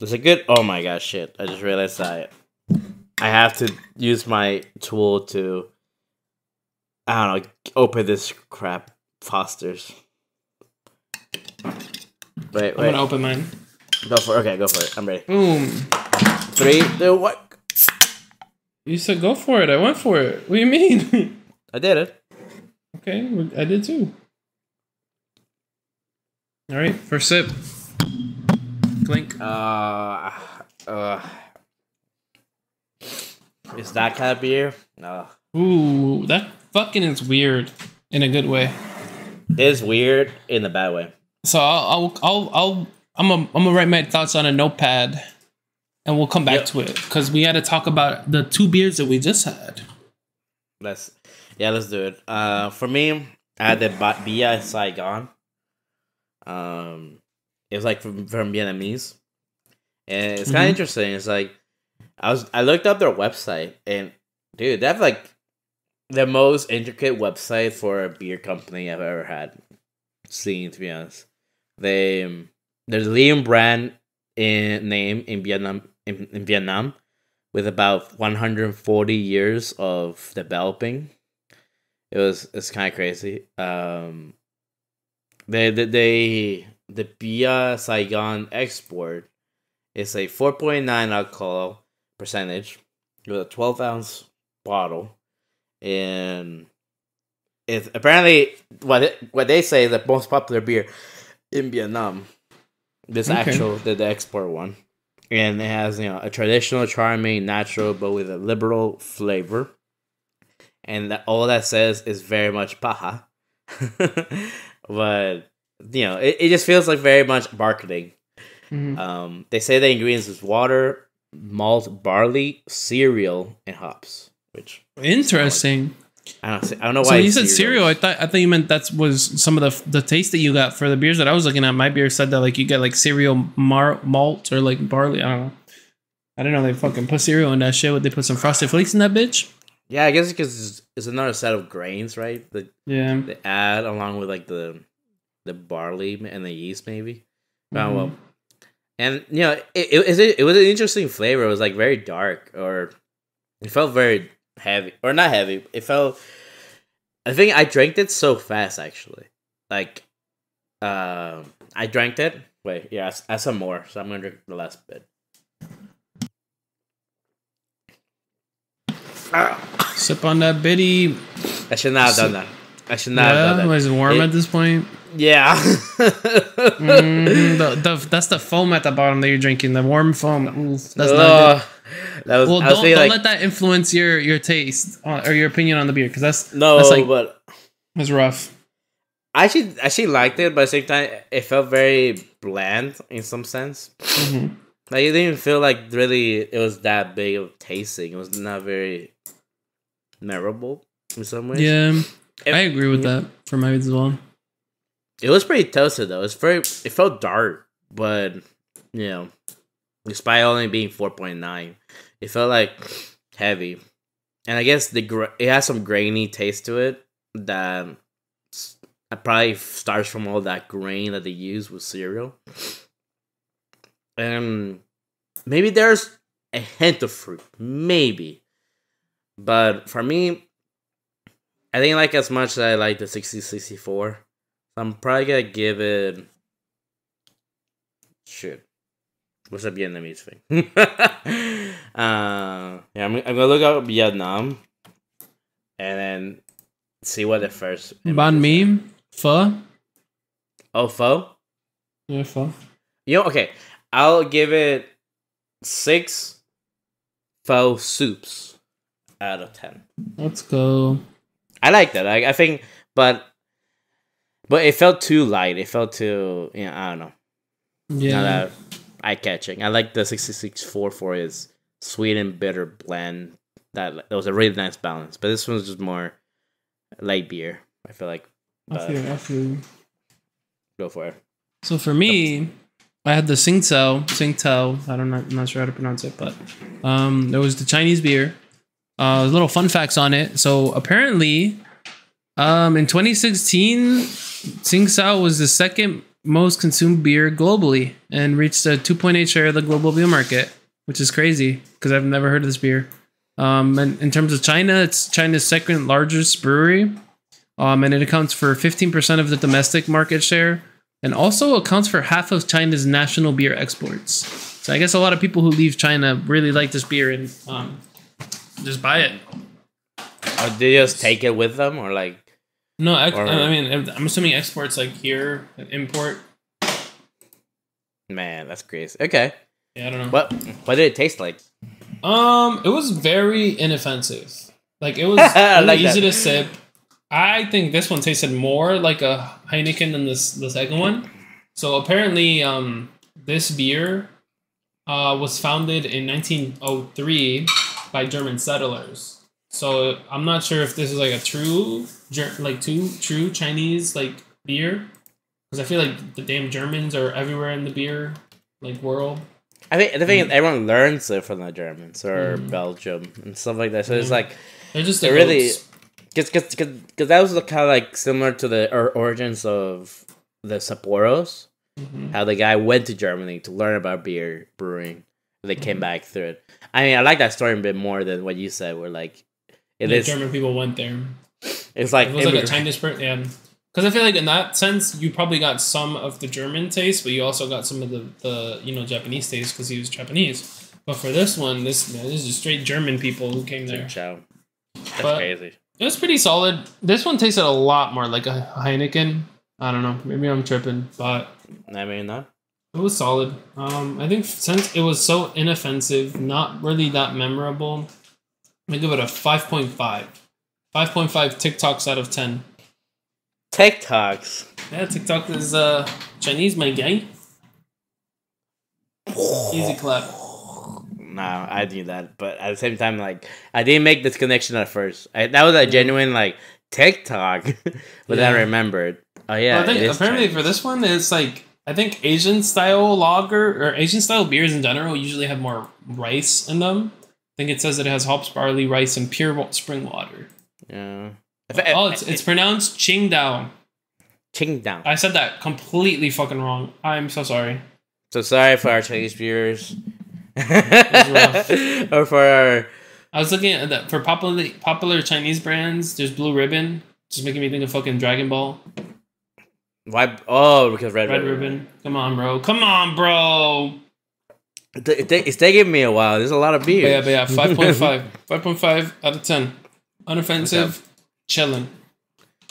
It's a good. Oh my gosh! Shit! I just realized that I have to use my tool to. I don't know. Open this crap. Foster's. Wait, wait. I'm gonna open mine. Go for it. Okay, go for it. I'm ready. Boom. Three, two, one. You said go for it. I went for it. What do you mean? I did it. okay, I did too. All right, first sip. Clink. Uh, uh. Is that kind of beer? No. Ooh, that fucking is weird in a good way. It's weird in a bad way. So I'll I'll I'll, I'll I'm gonna I'm gonna write my thoughts on a notepad, and we'll come back Yep. to it because we had to talk about the two beers that we just had. Let's, yeah, let's do it. Uh, for me, I had the Ba- Bia Saigon. Um, it was like from, from Vietnamese, and it's kind of Mhm. interesting. It's like I was I looked up their website, and dude, they have like the most intricate website for a beer company I've ever had seen. To be honest, they um, there's a leading brand in name in Vietnam in, in Vietnam with about 140 years of developing. It was it's kind of crazy. Um, they they, they the Bia Saigon export is a 4.9 alcohol percentage with a 12 ounce bottle, and it's apparently what it, what they say is the most popular beer in Vietnam. This Okay. actual the, the export one, and it has you know a traditional, charming, natural, but with a liberal flavor, and that, all that says is very much paja. but you know, it, it just feels like very much marketing. Mhm. Um, they say the ingredients is water, malt, barley, cereal, and hops. Which Interesting. I don't, see- I don't know why. So you said cereal. I thought I thought you meant that was some of the the taste that you got for the beers that I was looking at. My beer said that like you get like cereal mar- malt or like barley. I don't know. I don't know they fucking put cereal in that shit. Would they put some frosted flakes in that bitch? Yeah, I guess because it's, it's another set of grains, right? The, Yeah. they add along with like the the barley and the yeast, maybe. Oh Mhm. well, and you know, it, it, it, it was an interesting flavor. It was like very dark, or it felt very heavy, or not heavy. It felt. I think I drank it so fast, actually. Like, um, I drank it. Wait, yeah, I, I some more, so I'm gonna drink the last bit. Ah, Sip on that bitty. I should not have done that. I should not have done that. was it warm It- at this point? Yeah. Mm, the, the, that's the foam at the bottom that you're drinking. The warm foam. Oof, that's not good. That was, Well, don't, don't like, let that influence your your taste uh, or your opinion on the beer because that's no, that's like but that's rough. I actually actually liked it, but at the same time, it felt very bland in some sense. Mhm. Like it didn't feel like really it was that big of tasting. It was not very memorable in some ways. Yeah, It- I agree with that for my as well. It was pretty toasted though. It's very it felt dark, but you know, despite only being four point nine, it felt like heavy. And I guess the it has some grainy taste to it that probably starts from all that grain that they use with cereal. And maybe there's a hint of fruit, maybe. But for me, I didn't like as much as I like the 6064, I'm probably gonna give it. Shit. What's a Vietnamese thing? uh, yeah, I'm, I'm gonna look up Vietnam and then see what the first. Banh images are. mi, pho. Oh, pho? Yeah, pho. You know, okay. I'll give it six pho soups out of ten. Let's go. I like that. I, I think, but but it felt too light. It felt too, you know, I don't know. Yeah. Not that eye catching. I like the 66.4 for its sweet and bitter blend. That that was a really nice balance. But this one's just more light beer. I feel like. I feel, I feel. go for it. So for me, I had the Singtel. Singtel. I don't know. I'm not sure how to pronounce it, but um, there was the Chinese beer. Uh, little fun facts on it. So apparently, um, in 2016, Tsingtao was the second most consumed beer globally and reached a 2.8 share of the global beer market, which is crazy because I've never heard of this beer. Um, and in terms of China, it's China's second largest brewery, um, and it accounts for 15% of the domestic market share and also accounts for half of China's national beer exports. So I guess a lot of people who leave China really like this beer and um, just buy it. Or did you just take it with them, or like? No, I, Or- I mean, I'm assuming exports like here, import. Man, that's crazy. Okay, Yeah, I don't know. what what did it taste like? Um, it was very inoffensive. Like it was really like easy that. to sip. I think this one tasted more like a Heineken than this the second one. So apparently, um, this beer uh, was founded in 1903 by German settlers. So I'm not sure if this is like a true, like true true Chinese like beer, because I feel like the damn Germans are everywhere in the beer like world. I think the thing is everyone learns it from the Germans or Mm. Belgium and stuff like that. So it's Mm. like They're just the really- because because that was kind of like similar to the origins of the Sapporos. Mhm. How the guy went to Germany to learn about beer brewing. They came Mhm. back through it. I mean, I like that story a bit more than what you said. Where like it the is. German people went there. It's like it was like a Chinese person, yeah. because I feel like in that sense you probably got some of the German taste, but you also got some of the the you know Japanese taste because he was Japanese. But for this one, this man, this is just straight German people who came there. That's But- crazy. It was pretty solid. This one tasted a lot more like a Heineken. I don't know. Maybe I'm tripping, but I mean, no. it was solid. Um, I think since it was so inoffensive, not really that memorable, I give it a 5.5. 5.5 TikToks out of 10. TikToks. Yeah, TikTok is uh, Chinese, my guy. Easy clap. No, I knew that, but at the same time, like I didn't make this connection at first. I, that was a genuine like TikTok, but then I remembered. Oh yeah, Well, I think apparently Chinese. for this one, it's like I think Asian style lager or Asian style beers in general usually have more rice in them. I think it says that it has hops, barley, rice, and pure spring water. yeah. Oh, it's it's pronounced Qingdao. Qingdao. I said that completely fucking wrong. I'm so sorry. So sorry for our Chinese viewers, rough. or for our I was looking at that for popular popular Chinese brands. There's Blue Ribbon, just making me think of fucking Dragon Ball. why? Oh, because red, Red Ribbon. Come on, bro. Come on, bro. It- it- It's taking me a while. There's a lot of But yeah, but yeah, 5.5. 5.5 out of 10. Unoffensive, chilling.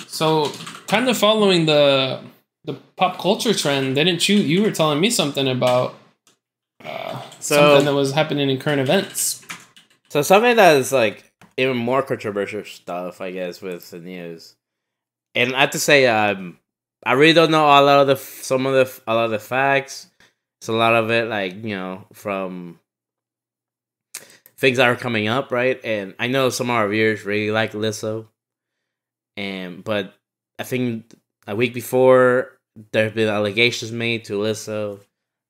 So, kind of following the the pop culture trend, didn't you? You were telling me something about uh, So- something that was happening in current events. So something that is like even more controversial stuff, I guess, with the news. And I have to say, um, I really don't know a lot of the some of the a lot of the facts. It's a lot of it, like you know, from things that are coming up, right? And I know some of our viewers really like Lizzo, and but I think a week before there have been allegations made to Lizzo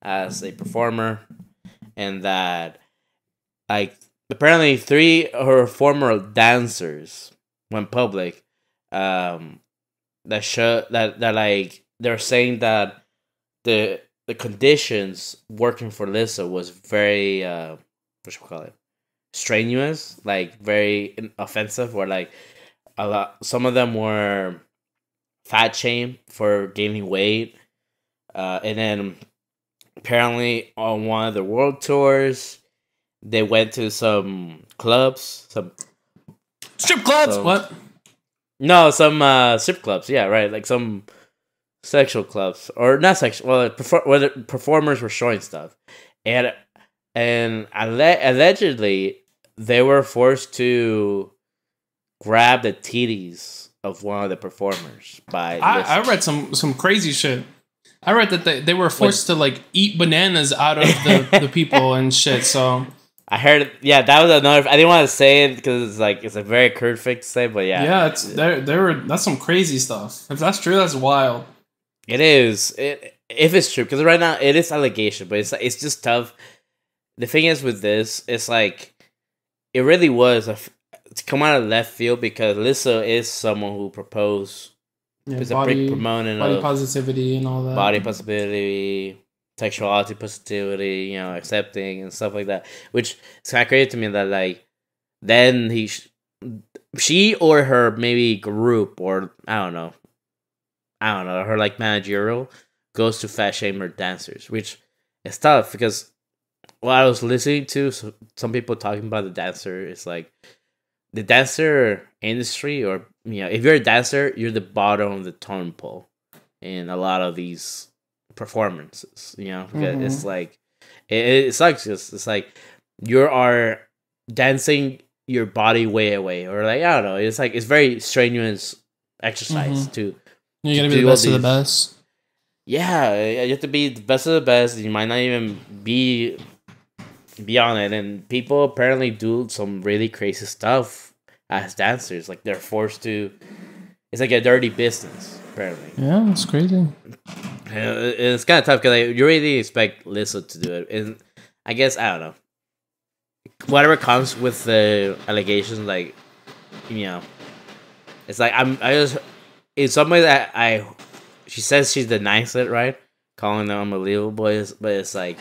as a performer, and that like apparently three of her former dancers went public um that show that that like they're saying that the the conditions working for Lizzo was very uh what should we call it strenuous like very offensive or like a lot some of them were fat shame for gaining weight uh and then apparently on one of the world tours they went to some clubs some Strip clubs! What? no some uh strip clubs yeah right like some sexual clubs or not sexual well perfor- where the performers were showing stuff and and alle- allegedly they were forced to grab the titties of one of the performers by I, I read some some crazy shit. I read that they, they were forced to like eat bananas out of the, the people and shit. So I heard yeah that was another I didn't want to say it because it's like it's a very crude thing to say but yeah yeah, it's there. There were that's some crazy stuff. If that's true, that's wild. It is. It if it's true because right now it is allegation, but it's it's just tough. The thing is with this, it's like it really was a f- to come out of left field because Lizzo is someone who proposed Yeah, is a big body proponent body of positivity and all that. body positivity, sexuality positivity, you know, accepting and stuff like that. Which it's kind of crazy to me that like then he, sh- she or her maybe group or I don't know, I don't know, her like managerial goes to fat shame her dancers, which is tough because what I was listening to so, some people talking about the dancer is like the dancer industry or you know if you're a dancer you're the bottom of the tone pole in a lot of these performances you know because it's like it, it sucks 'cause it's like you are dancing your body way away or like i don't know it's like it's very strenuous exercise Mhm. to You gotta to be the best of the best. yeah you have to be the best of the best. You might not even be be on it. And people apparently do some really crazy stuff as dancers. Like they're forced to it's like a dirty business apparently. Yeah, uh, it's crazy. It's kind of tough because like, you really expect Lizzo to do it. And i guess i don't know. Whatever comes with the allegations like you know it's like i'm i just in some way that i she says she's denying it right? Calling them unbelievable is- but it's like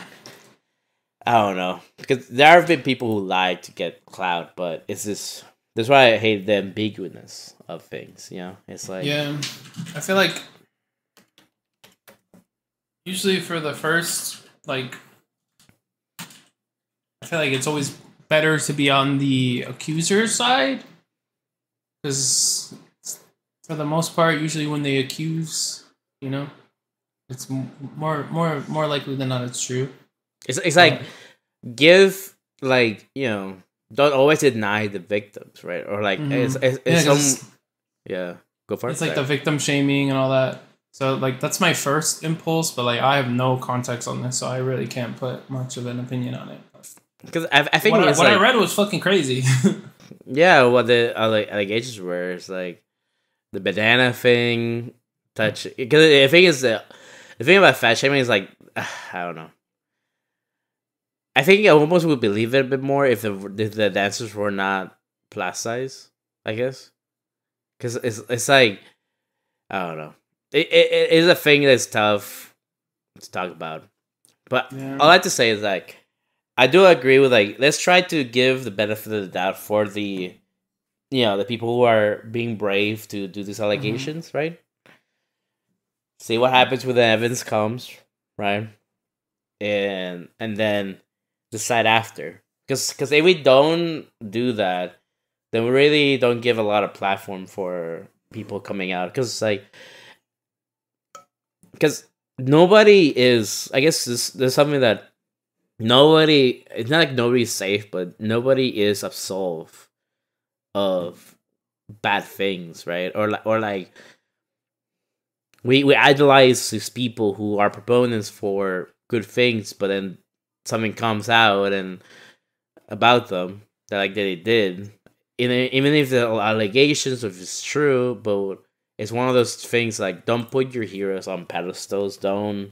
I don't know. Because there have been people who lied to get clout, but it's just that's why I hate the ambiguousness of things. You know, it's like Yeah, I feel like usually for the first like, I feel like it's always better to be on the accuser's side because for the most part, usually when they accuse, you know, it's more more more likely than not it's true. it's it's like give like you know don't always deny the victims, right? Or like Mhm. it's it's, Yeah, it's 'cause some yeah go for it. it's it. like the victim shaming and all that. So like that's my first impulse, but like I have no context on this, so I really can't put much of an opinion on it. because I, I think what I, what like I read was fucking crazy. yeah what the uh, like allegations were is like the banana thing touch because the thing is the the thing about fat shaming is like I don't know. I think I almost would believe it a bit more if the if the dancers were not plus size. I guess because it's it's like I don't know. It, it it is a thing that's tough to talk about, but Yeah. all I have to say is like I do agree with like let's try to give the benefit of the doubt for the you know the people who are being brave to do these mm-hmm. allegations, right? See what happens when the evidence comes, right? And and then decide after. Because because if we don't do that, then we really don't give a lot of platform for people coming out. Because like because nobody is. I guess this, there's something that nobody. It's not like nobody's safe, but nobody is absolved of bad things, right? Or like or like we we idolize these people who are proponents for good things, but then something comes out and about them that like that they did, even even if the allegations if it's true, but it's one of those things like don't put your heroes on pedestals. Don't.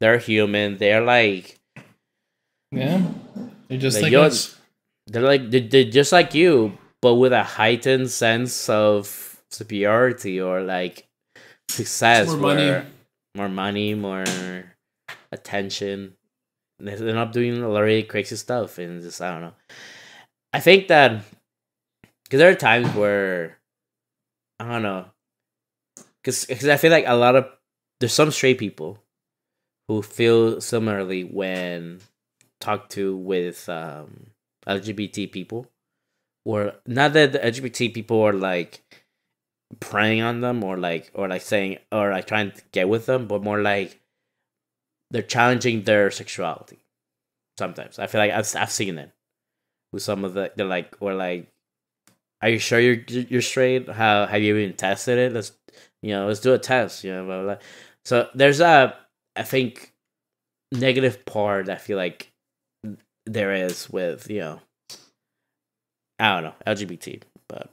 They're human. They're like yeah, they're just Like, like you're- us. they're like they're, they're just like you, but with a heightened sense of superiority or like success, More money. more money, more attention. They- They're not doing a lot of really crazy stuff, and just I don't know. I think that because there are times where I don't know, because I feel like a lot of there's some straight people who feel similarly when talked to with um, LGBT people, or not that the LGBT people are like preying on them or like or like saying or like trying to get with them, but more like they're challenging their sexuality. Sometimes I feel like I've I've seen it with some of the they're like or like, are you sure you're you're straight? How have you even tested it? Let's you know let's do a test. You know, blah, blah, blah. so there's a I think negative part. I feel like there is with you know I don't know LGBT, but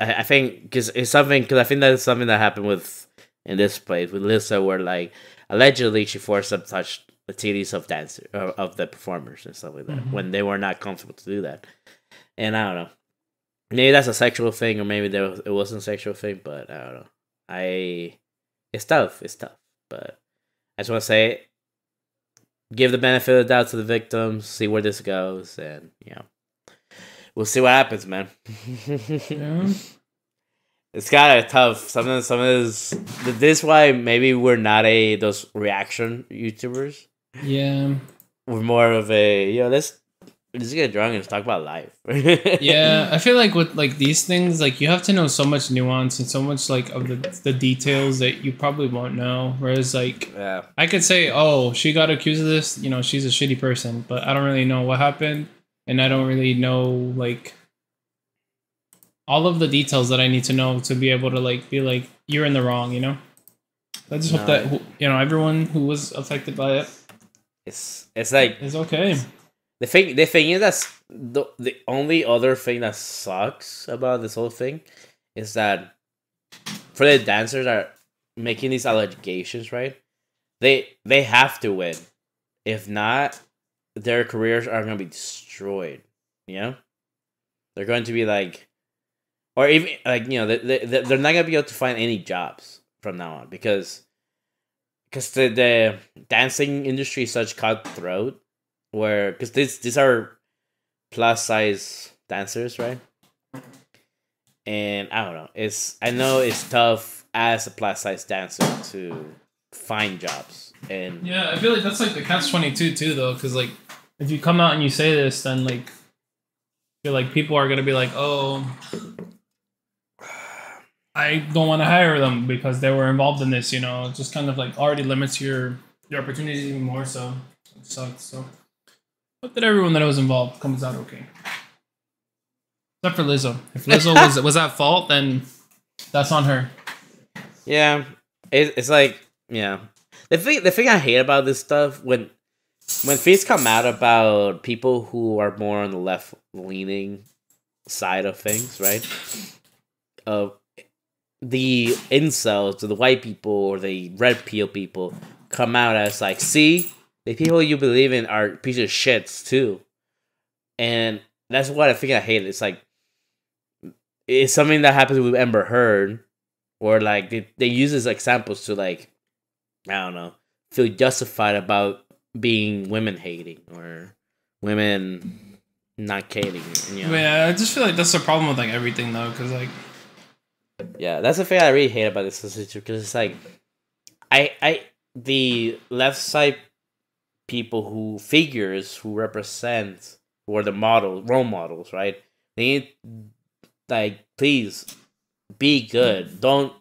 I, I think because it's something because I think that's something that happened with in this place with Lizzo, where like allegedly she forced them to touch the titties of dancer of, of the performers and stuff like that Mhm. when they were not comfortable to do that, and I don't know. Maybe that's a sexual thing, or maybe there was, it wasn't a sexual thing, but I don't know. I it's tough. It's tough, but I just want to say give the benefit of the doubt to the victims, see where this goes, and you know, we'll see what happens, man. Yeah. it's kind of tough. Some of some of this, this is why maybe we're not a those reaction YouTubers. Yeah. We're more of a yo. Let's let's get drunk and talk about life. Yeah, I feel like with like these things, like you have to know so much nuance and so much like of the the details that you probably won't know. Whereas like yeah. I could say, oh, she got accused of this, you know, she's a shitty person, but I don't really know what happened, and I don't really know like all of the details that I need to know to be able to like be like you're in the wrong, you know. I just hope that you know everyone who was affected by it It's it's like it's okay. The thing, the thing is that's the the only other thing that sucks about this whole thing is that for the dancers that are making these allegations, right? They they have to win. If not, their careers are gonna be destroyed. You know, they're going to be like, or even like you know, they, they they're not gonna be able to find any jobs from now on because because the the dancing industry is such cutthroat where because these these are plus size dancers, right? And I don't know. It's I know it's tough as a plus size dancer to find jobs. And Yeah, I feel like that's like the catch twenty two too, though, because like if you come out and you say this, then like feel like people are gonna be like, oh, I don't want to hire them because they were involved in this. You know, it just kind of like already limits your your opportunities even more. So it sucks. So hope that everyone that was involved comes out okay. Except for Lizzo. If Lizzo was was at fault, then that's on her. yeah, it, it's like yeah. The thing the thing I hate about this stuff when when things come out about people who are more on the left leaning side of things, right? Uh, the incels, the white people, or the red pill people come out as like, see, the people you believe in are piece of shits too, and that's what I think I hate. It's like it's something that happens with Amber Heard, or like they they use as examples to like, I don't know, feel justified about being women hating or women not caring. You know? Yeah, I just feel like that's the problem with like everything though, because like Yeah, that's the thing I really hate about this situation because it's like, I I the left side people who figures who represent who are the models role models right they need like please be good don't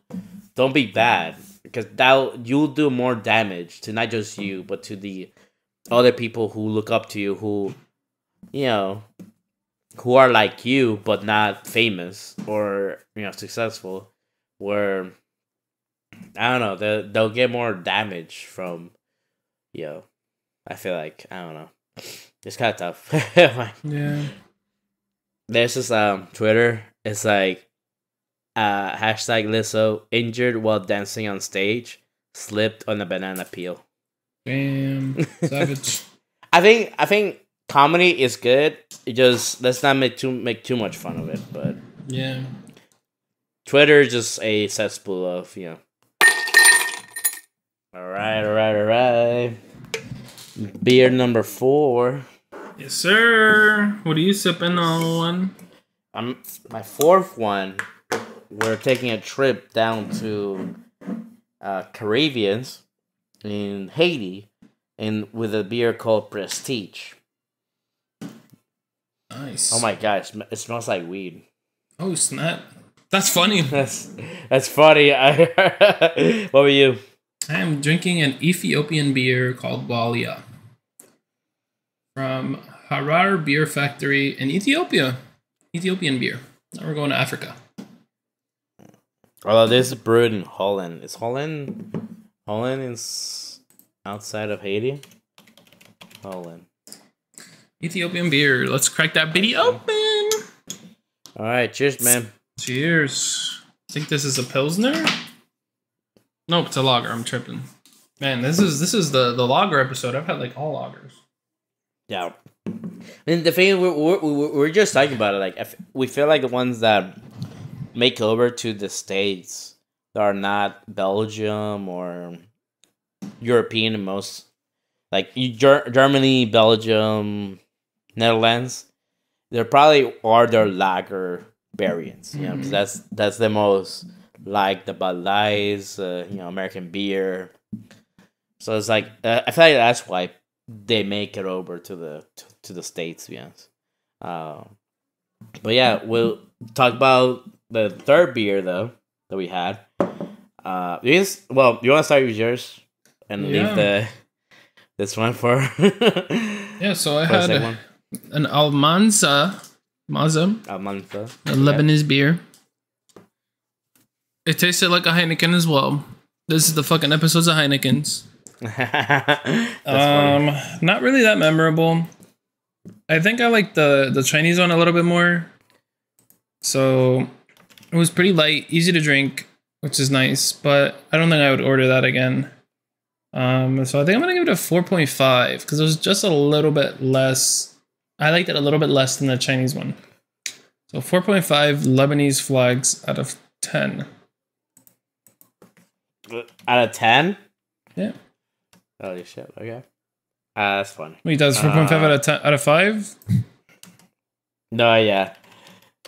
don't be bad because that you'll do more damage to not just you but to the other people who look up to you who you know who are like you but not famous or you know successful where I don't know they they'll get more damage from you know I feel like I don't know. It's kind of tough. Like, yeah, there's this um Twitter. It's like uh hashtag Lizzo injured while dancing on stage slipped on a banana peel damn savage. I think I think comedy is good it just let's not make too make too much fun of it but Yeah, Twitter is just a cesspool of, you know. Alright, alright, alright. Beer number four. yes sir. What are you sipping on? I'm my fourth one. We're taking a trip down to uh Caribbeans in Haiti and with a beer called Prestige. Nice. Oh my god, it, smells like weed. Oh snap! That's funny. That's that's funny. What were you? I am drinking an Ethiopian beer called Walia from Harar Beer Factory in Ethiopia. Ethiopian beer. Now we're going to Africa. Although this is brewed in Holland. Is Holland Holland is outside of Haiti? Holland. Ethiopian beer. Let's crack that bitty open. Alright, cheers man. Cheers. I think this is a pilsner. Nope, it's a lager. I'm tripping. Man, this is this is the the lager episode. I've had like all lagers. Yeah. And the thing we're, we're, we're just talking about it, like we feel like the ones that make over to the states are not Belgium or European and most like Ger- Germany, Belgium, Netherlands, there probably are their lager variants. You know, 'cause that's that's the most like the Bud Lights, uh, you know, American beer. So it's like uh, I feel like that's why they make it over to the to, to the states. To be honest, uh, but yeah, we'll talk about the third beer though that we had. Uh, this well, you want to start with yours and Yeah. leave the this one for Yeah, so I had one. an Almanza, Maza, Almanza. a Lebanese beer. It tasted like a Heineken as well. This is the fucking episodes of Heinekens. Um, not really that memorable. I think I like the the Chinese one a little bit more. So it was pretty light, easy to drink, which is nice. But I don't think I would order that again. Um, so I think I'm gonna give it a 4.5 because it was just a little bit less. I liked it a little bit less than the Chinese one. So 4.5 Lebanese flags out of 10. Out of ten. Yeah. Holy shit! Okay. Uh, that's funny. Wait, that's 4.5 out of 10 out of 5. No, yeah.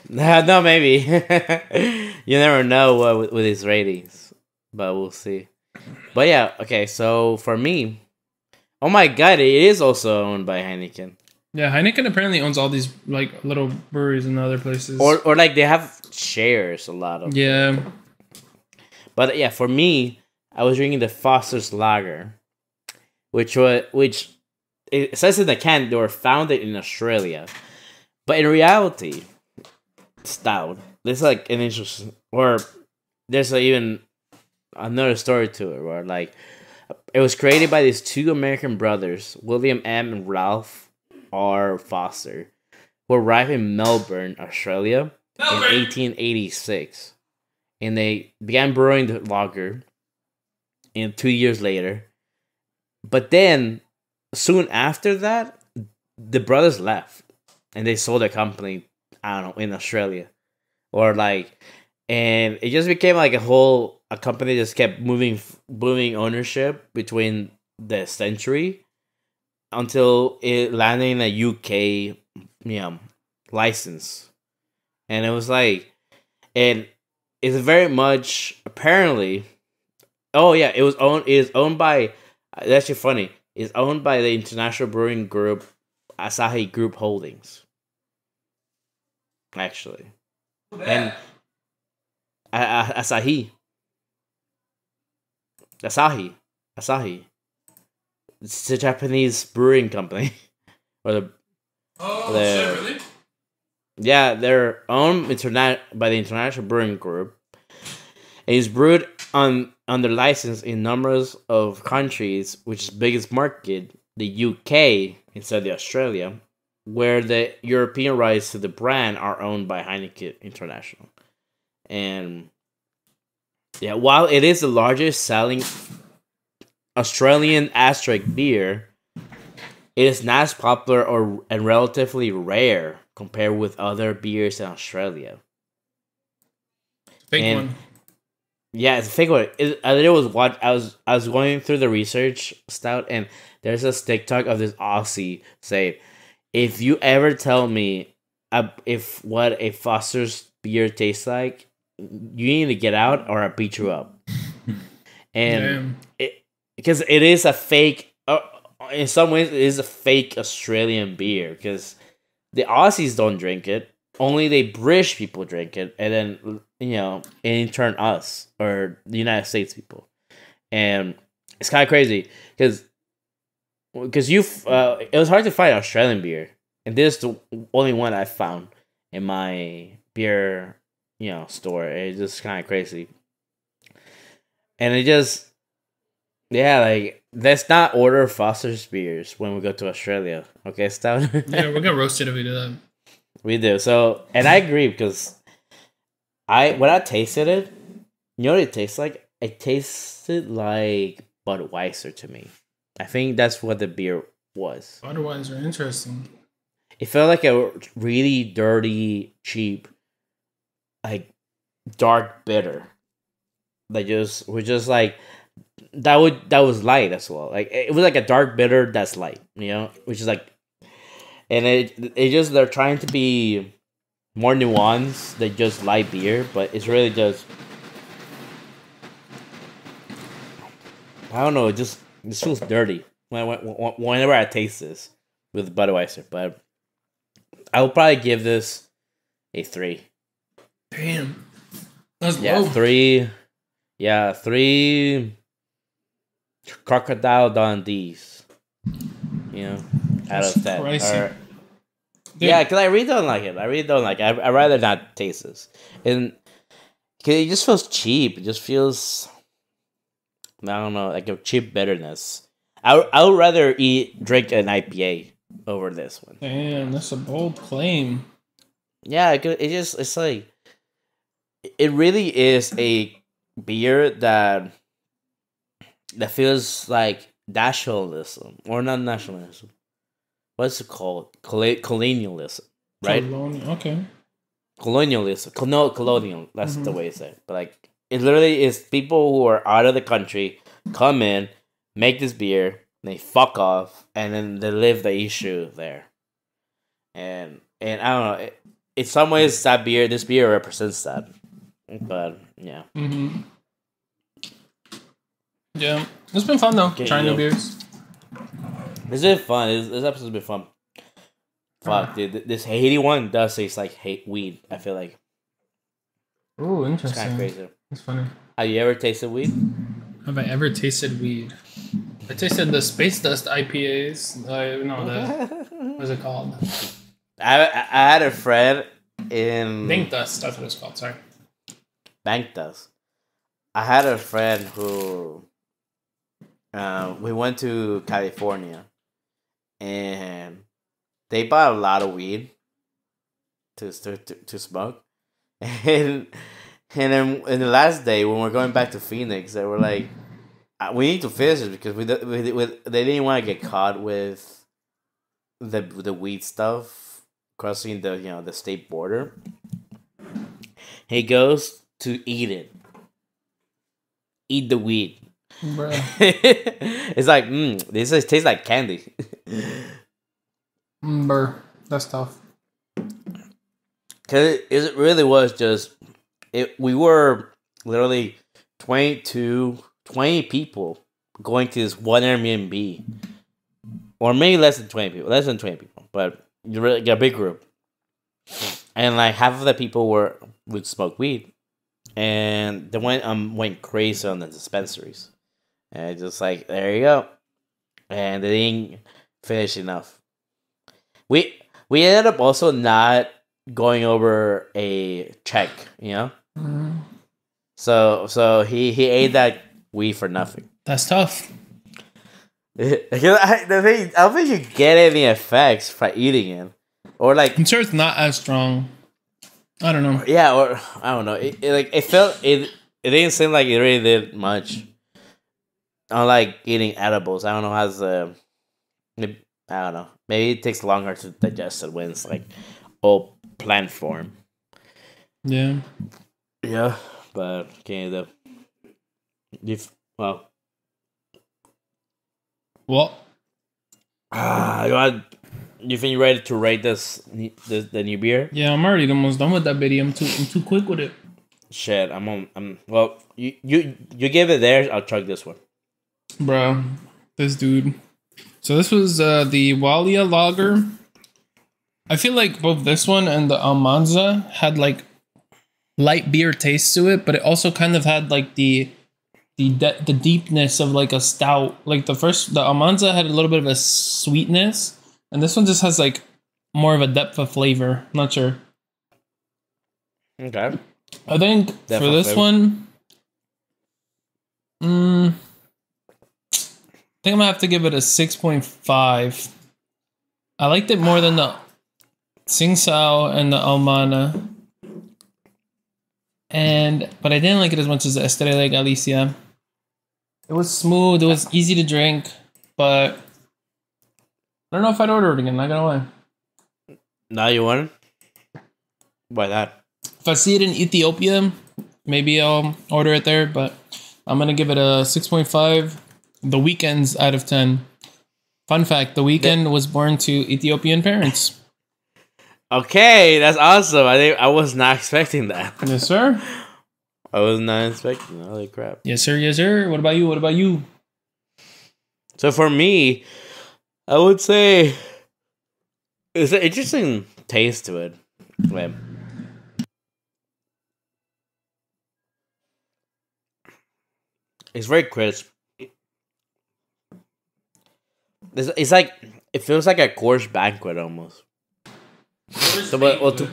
no, maybe. you never know what with, with his ratings, but we'll see. But yeah, okay. So for me, oh my god, it is also owned by Heineken. Yeah, Heineken apparently owns all these like little breweries in other places. Or or like they have shares a lot of. yeah, But yeah, for me, I was drinking the Foster's Lager, which was which it says in the can they were founded in Australia, but in reality, stout. There's like an interesting, or there's a, even another story to it where like it was created by these two American brothers, William M. and Ralph R. Foster, who arrived in Melbourne, Australia, in 1886, and they began brewing the lager. And two years later, but then soon after that, the brothers left, and they sold their company. I don't know in Australia, or like, and it just became like a whole a company just kept moving moving ownership between the century until it landed in a UK you know license. And it was like and it's very much apparently oh yeah, it was owned it is owned by that's actually funny. It's owned by the International Brewing Group Asahi Group Holdings. Actually. And Asahi. Asahi. Asahi. It's a Japanese brewing company. or the Oh The- really? yeah, they're owned interna- by the International Brewing Group. And it's brewed on under license in numbers of countries, which is biggest market, the UK instead of the Australia, where the European rights to the brand are owned by Heineken International. And yeah, while it is the largest selling Australian asterisk beer, it is not as popular or and relatively rare compared with other beers in Australia. Fake And- one. Yeah, it's a fake one. It, I was what I was I was going through the research stout and there's this TikTok of this Aussie say, if you ever tell me uh, if what a Foster's beer tastes like, you need to get out or I beat you up. and Damn. because it is a fake uh, in some ways it is a fake australian beer because the aussies don't drink it only the british people drink it and then you know in turn us or the united states people and it's kind of crazy because because you uh, it was hard to find australian beer and this is the only one i found in my beer you know store it's just kind of crazy and it just yeah, like let's not order Foster's beers when we go to Australia. Okay, Stout. Yeah, we're gonna roast it if we do that. we do. So, and I agree because I when I tasted it, you know what it tastes like? It tasted like Budweiser to me. I think that's what the beer was. Budweiser, interesting. It felt like a really dirty, cheap, like dark bitter. That just was just like that would that was light as well. Like it was like a dark bitter that's light, you know, which is like, and it it just they're trying to be more nuanced than just light beer, but it's really just I don't know. It just this feels dirty when, when- whenever I taste this with Budweiser, but I will probably give this a three. Damn. That's Yeah, low. three. Yeah, three. Crocodile Dundees. You know, out of ten. Or- yeah, because I really don't like it. I really don't like it. I I rather not taste this, and cause it just feels cheap. It just feels. I don't know, like a cheap bitterness. I would- I would rather eat drink an IPA over this one. Damn, that's a bold claim. Yeah, it, it just it's like it really is a beer that that feels like nationalism or not nationalism. What's it called? Colla- colonialism, right? Cologne- Okay. Colonialism. Col- no, colonial. That's the Mhm. way to say it. But like, it literally is people who are out of the country come in, make this beer, they fuck off, and then they live the issue there. And and I don't know. It, in some ways that beer, this beer represents that. But yeah, Mm-hmm. Yeah, it's been fun though. Okay, trying new beers. it's been fun. This, this episode's been fun. Fuck, dude, this Haiti one does taste like hate weed. I feel like Ooh, it's kind interesting. of crazy. It's funny. Have you ever tasted weed? Have I ever tasted weed? I tasted the Space Dust IPAs. I know the what's it called? I I I had a friend in Pink Dust. That's what it's called. Sorry. Bank does. I had a friend who uh, we went to California and they bought a lot of weed to to, to, to smoke. And and then in the last day when we're going back to Phoenix, they were like, "Uh, "We need to finish it because we, we, we they didn't want to get caught with the the weed stuff crossing the you know the state border." He goes to eat it. Eat the weed. It's like, mm, this is, tastes like candy. Mm, Brr. That's tough. Cause it, it really was just it. We were literally 22, 20 people going to this one Airbnb, or maybe less than twenty people, less than twenty people, but you really a big group, and like half of the people were would smoke weed, and they went um went crazy on the dispensaries, and just like there you go, and they didn't finish enough. We we ended up also not going over a check, you know. Mm, So so he he ate that weed for nothing. That's tough. I, the thing, I don't think you get any effects by eating it, or like I'm sure it's not as strong. I don't know. yeah, or I don't know. It, it like it felt it. It didn't seem like it really did much. Unlike eating edibles, I don't know how's the. I don't know. Maybe it takes longer to digest it when it's like all plant form. Yeah. Yeah, but okay, the if well, what? ah, you want, you think you're ready to rate this the the new beer? yeah, I'm already almost done with that video. I'm too I'm too quick with it. Shit, I'm on. I'm well. You you you give it there. I'll chug this one. Bro, this dude. So this was uh, the Walia Lager. I feel like both this one and the Almaza had like light beer taste to it, but it also kind of had like the the de- the deepness of like a stout. Like the first, the Almaza had a little bit of a sweetness, and this one just has like more of a depth of flavor. Not sure. Okay. I think for this one, mm, I think I'm gonna have to give it a six point five. I liked it more than the Sing Sao and the Almaza, and but I didn't like it as much as the Estrella Galicia. It was smooth. It was easy to drink, but I don't know if I'd order it again. Not gonna lie. Now you want it? Why that? If I see it in Ethiopia, maybe I'll order it there, but I'm gonna give it a 6.5. The Weeknds out of 10. Fun fact the Weeknd was born to Ethiopian parents. Okay, that's awesome. I think I was not expecting that. Yes, sir. I was not expecting. that. Holy crap! Yes, sir. Yes, sir. What about you? What about you? So for me, I would say it's an interesting taste to it. Wait. It's very crisp. It's, it's like it feels like a Coors Banquet almost. So, but, well, to,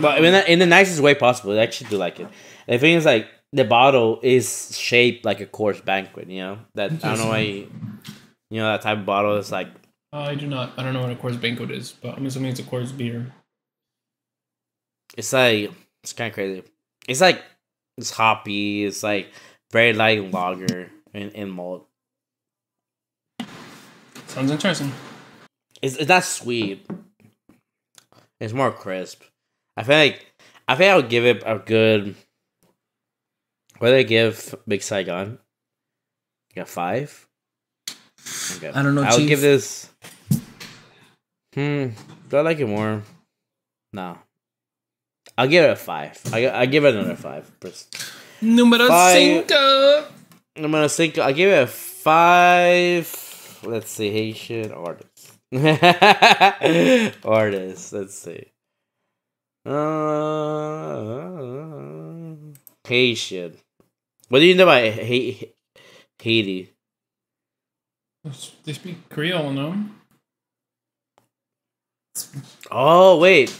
but in the, in the nicest way possible. I actually do like it. The thing is, like the bottle is shaped like a Coors Banquet. You know that I don't know why. You, you know that type of bottle is like Uh, I do not. I don't know what a Coors Banquet is, but I'm assuming it's a Coors beer. it's like it's kind of crazy. It's like it's hoppy. It's like very light lager in in malt. Sounds interesting. It's it's not sweet. It's more crisp. I feel like I think I would give it a good. What do they give Bia Saigon? Like a five. Okay. I don't know, I would Chief. give this. Hmm. Do I like it more? No. I'll give it a five. I I give it another five. Numero Five. cinco. I'm. I'll give it a five. Let's see, Haitian artist. artist. Let's see. Uh, Haitian. What do you know about ha- Haiti? They speak Creole, no? Oh wait.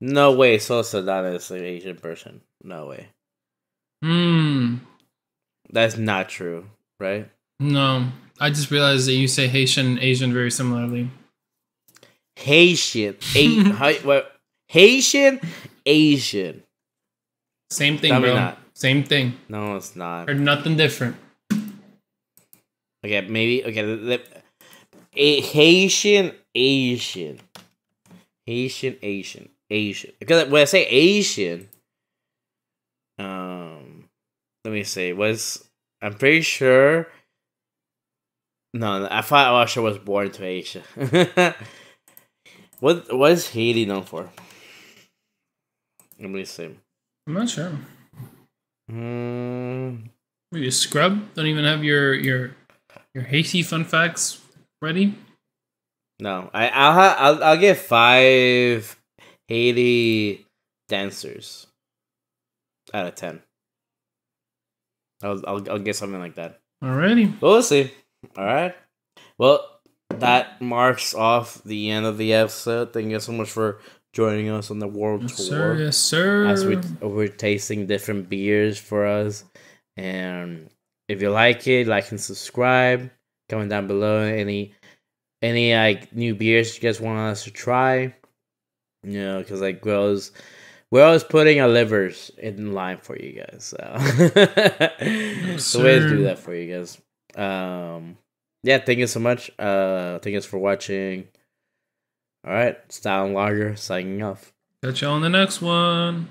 No way. Sosa that is an Asian person. No way. Hmm. That's not true, right? No. I just realized that you say Haitian and Asian very similarly. Haitian. A-? Haitian, Asian. Same thing, bro. not. Same thing. No, it's not. Or nothing different. Okay, maybe. Okay, the, the, a Haitian, Asian, Haitian, Asian, Asian. Because when I say Asian, um, let me see. Was I'm pretty sure. No, I thought Russia was born to Asia. what what is Haiti known for? Let me see. I'm not sure. Hmm. Were you scrub? Don't even have your your your Haiti fun facts ready? No, I I'll ha- I'll I'll get five Haiti dancers out of ten. I'll I'll I'll get something like that. Alrighty. But we'll see. All right. Well, that marks off the end of the episode. Thank you so much for joining us on the world Yes, tour sir. Yes, sir. as we we're tasting different beers for us. And if you like it, like and subscribe. Comment down below any any like new beers you guys want us to try. You know, because like we're always we're always putting our livers in line for you guys. So, so we always do that for you guys. Um, yeah, thank you so much. Uh, thank you for watching. All right, Style Lager signing off. Catch you on the next one.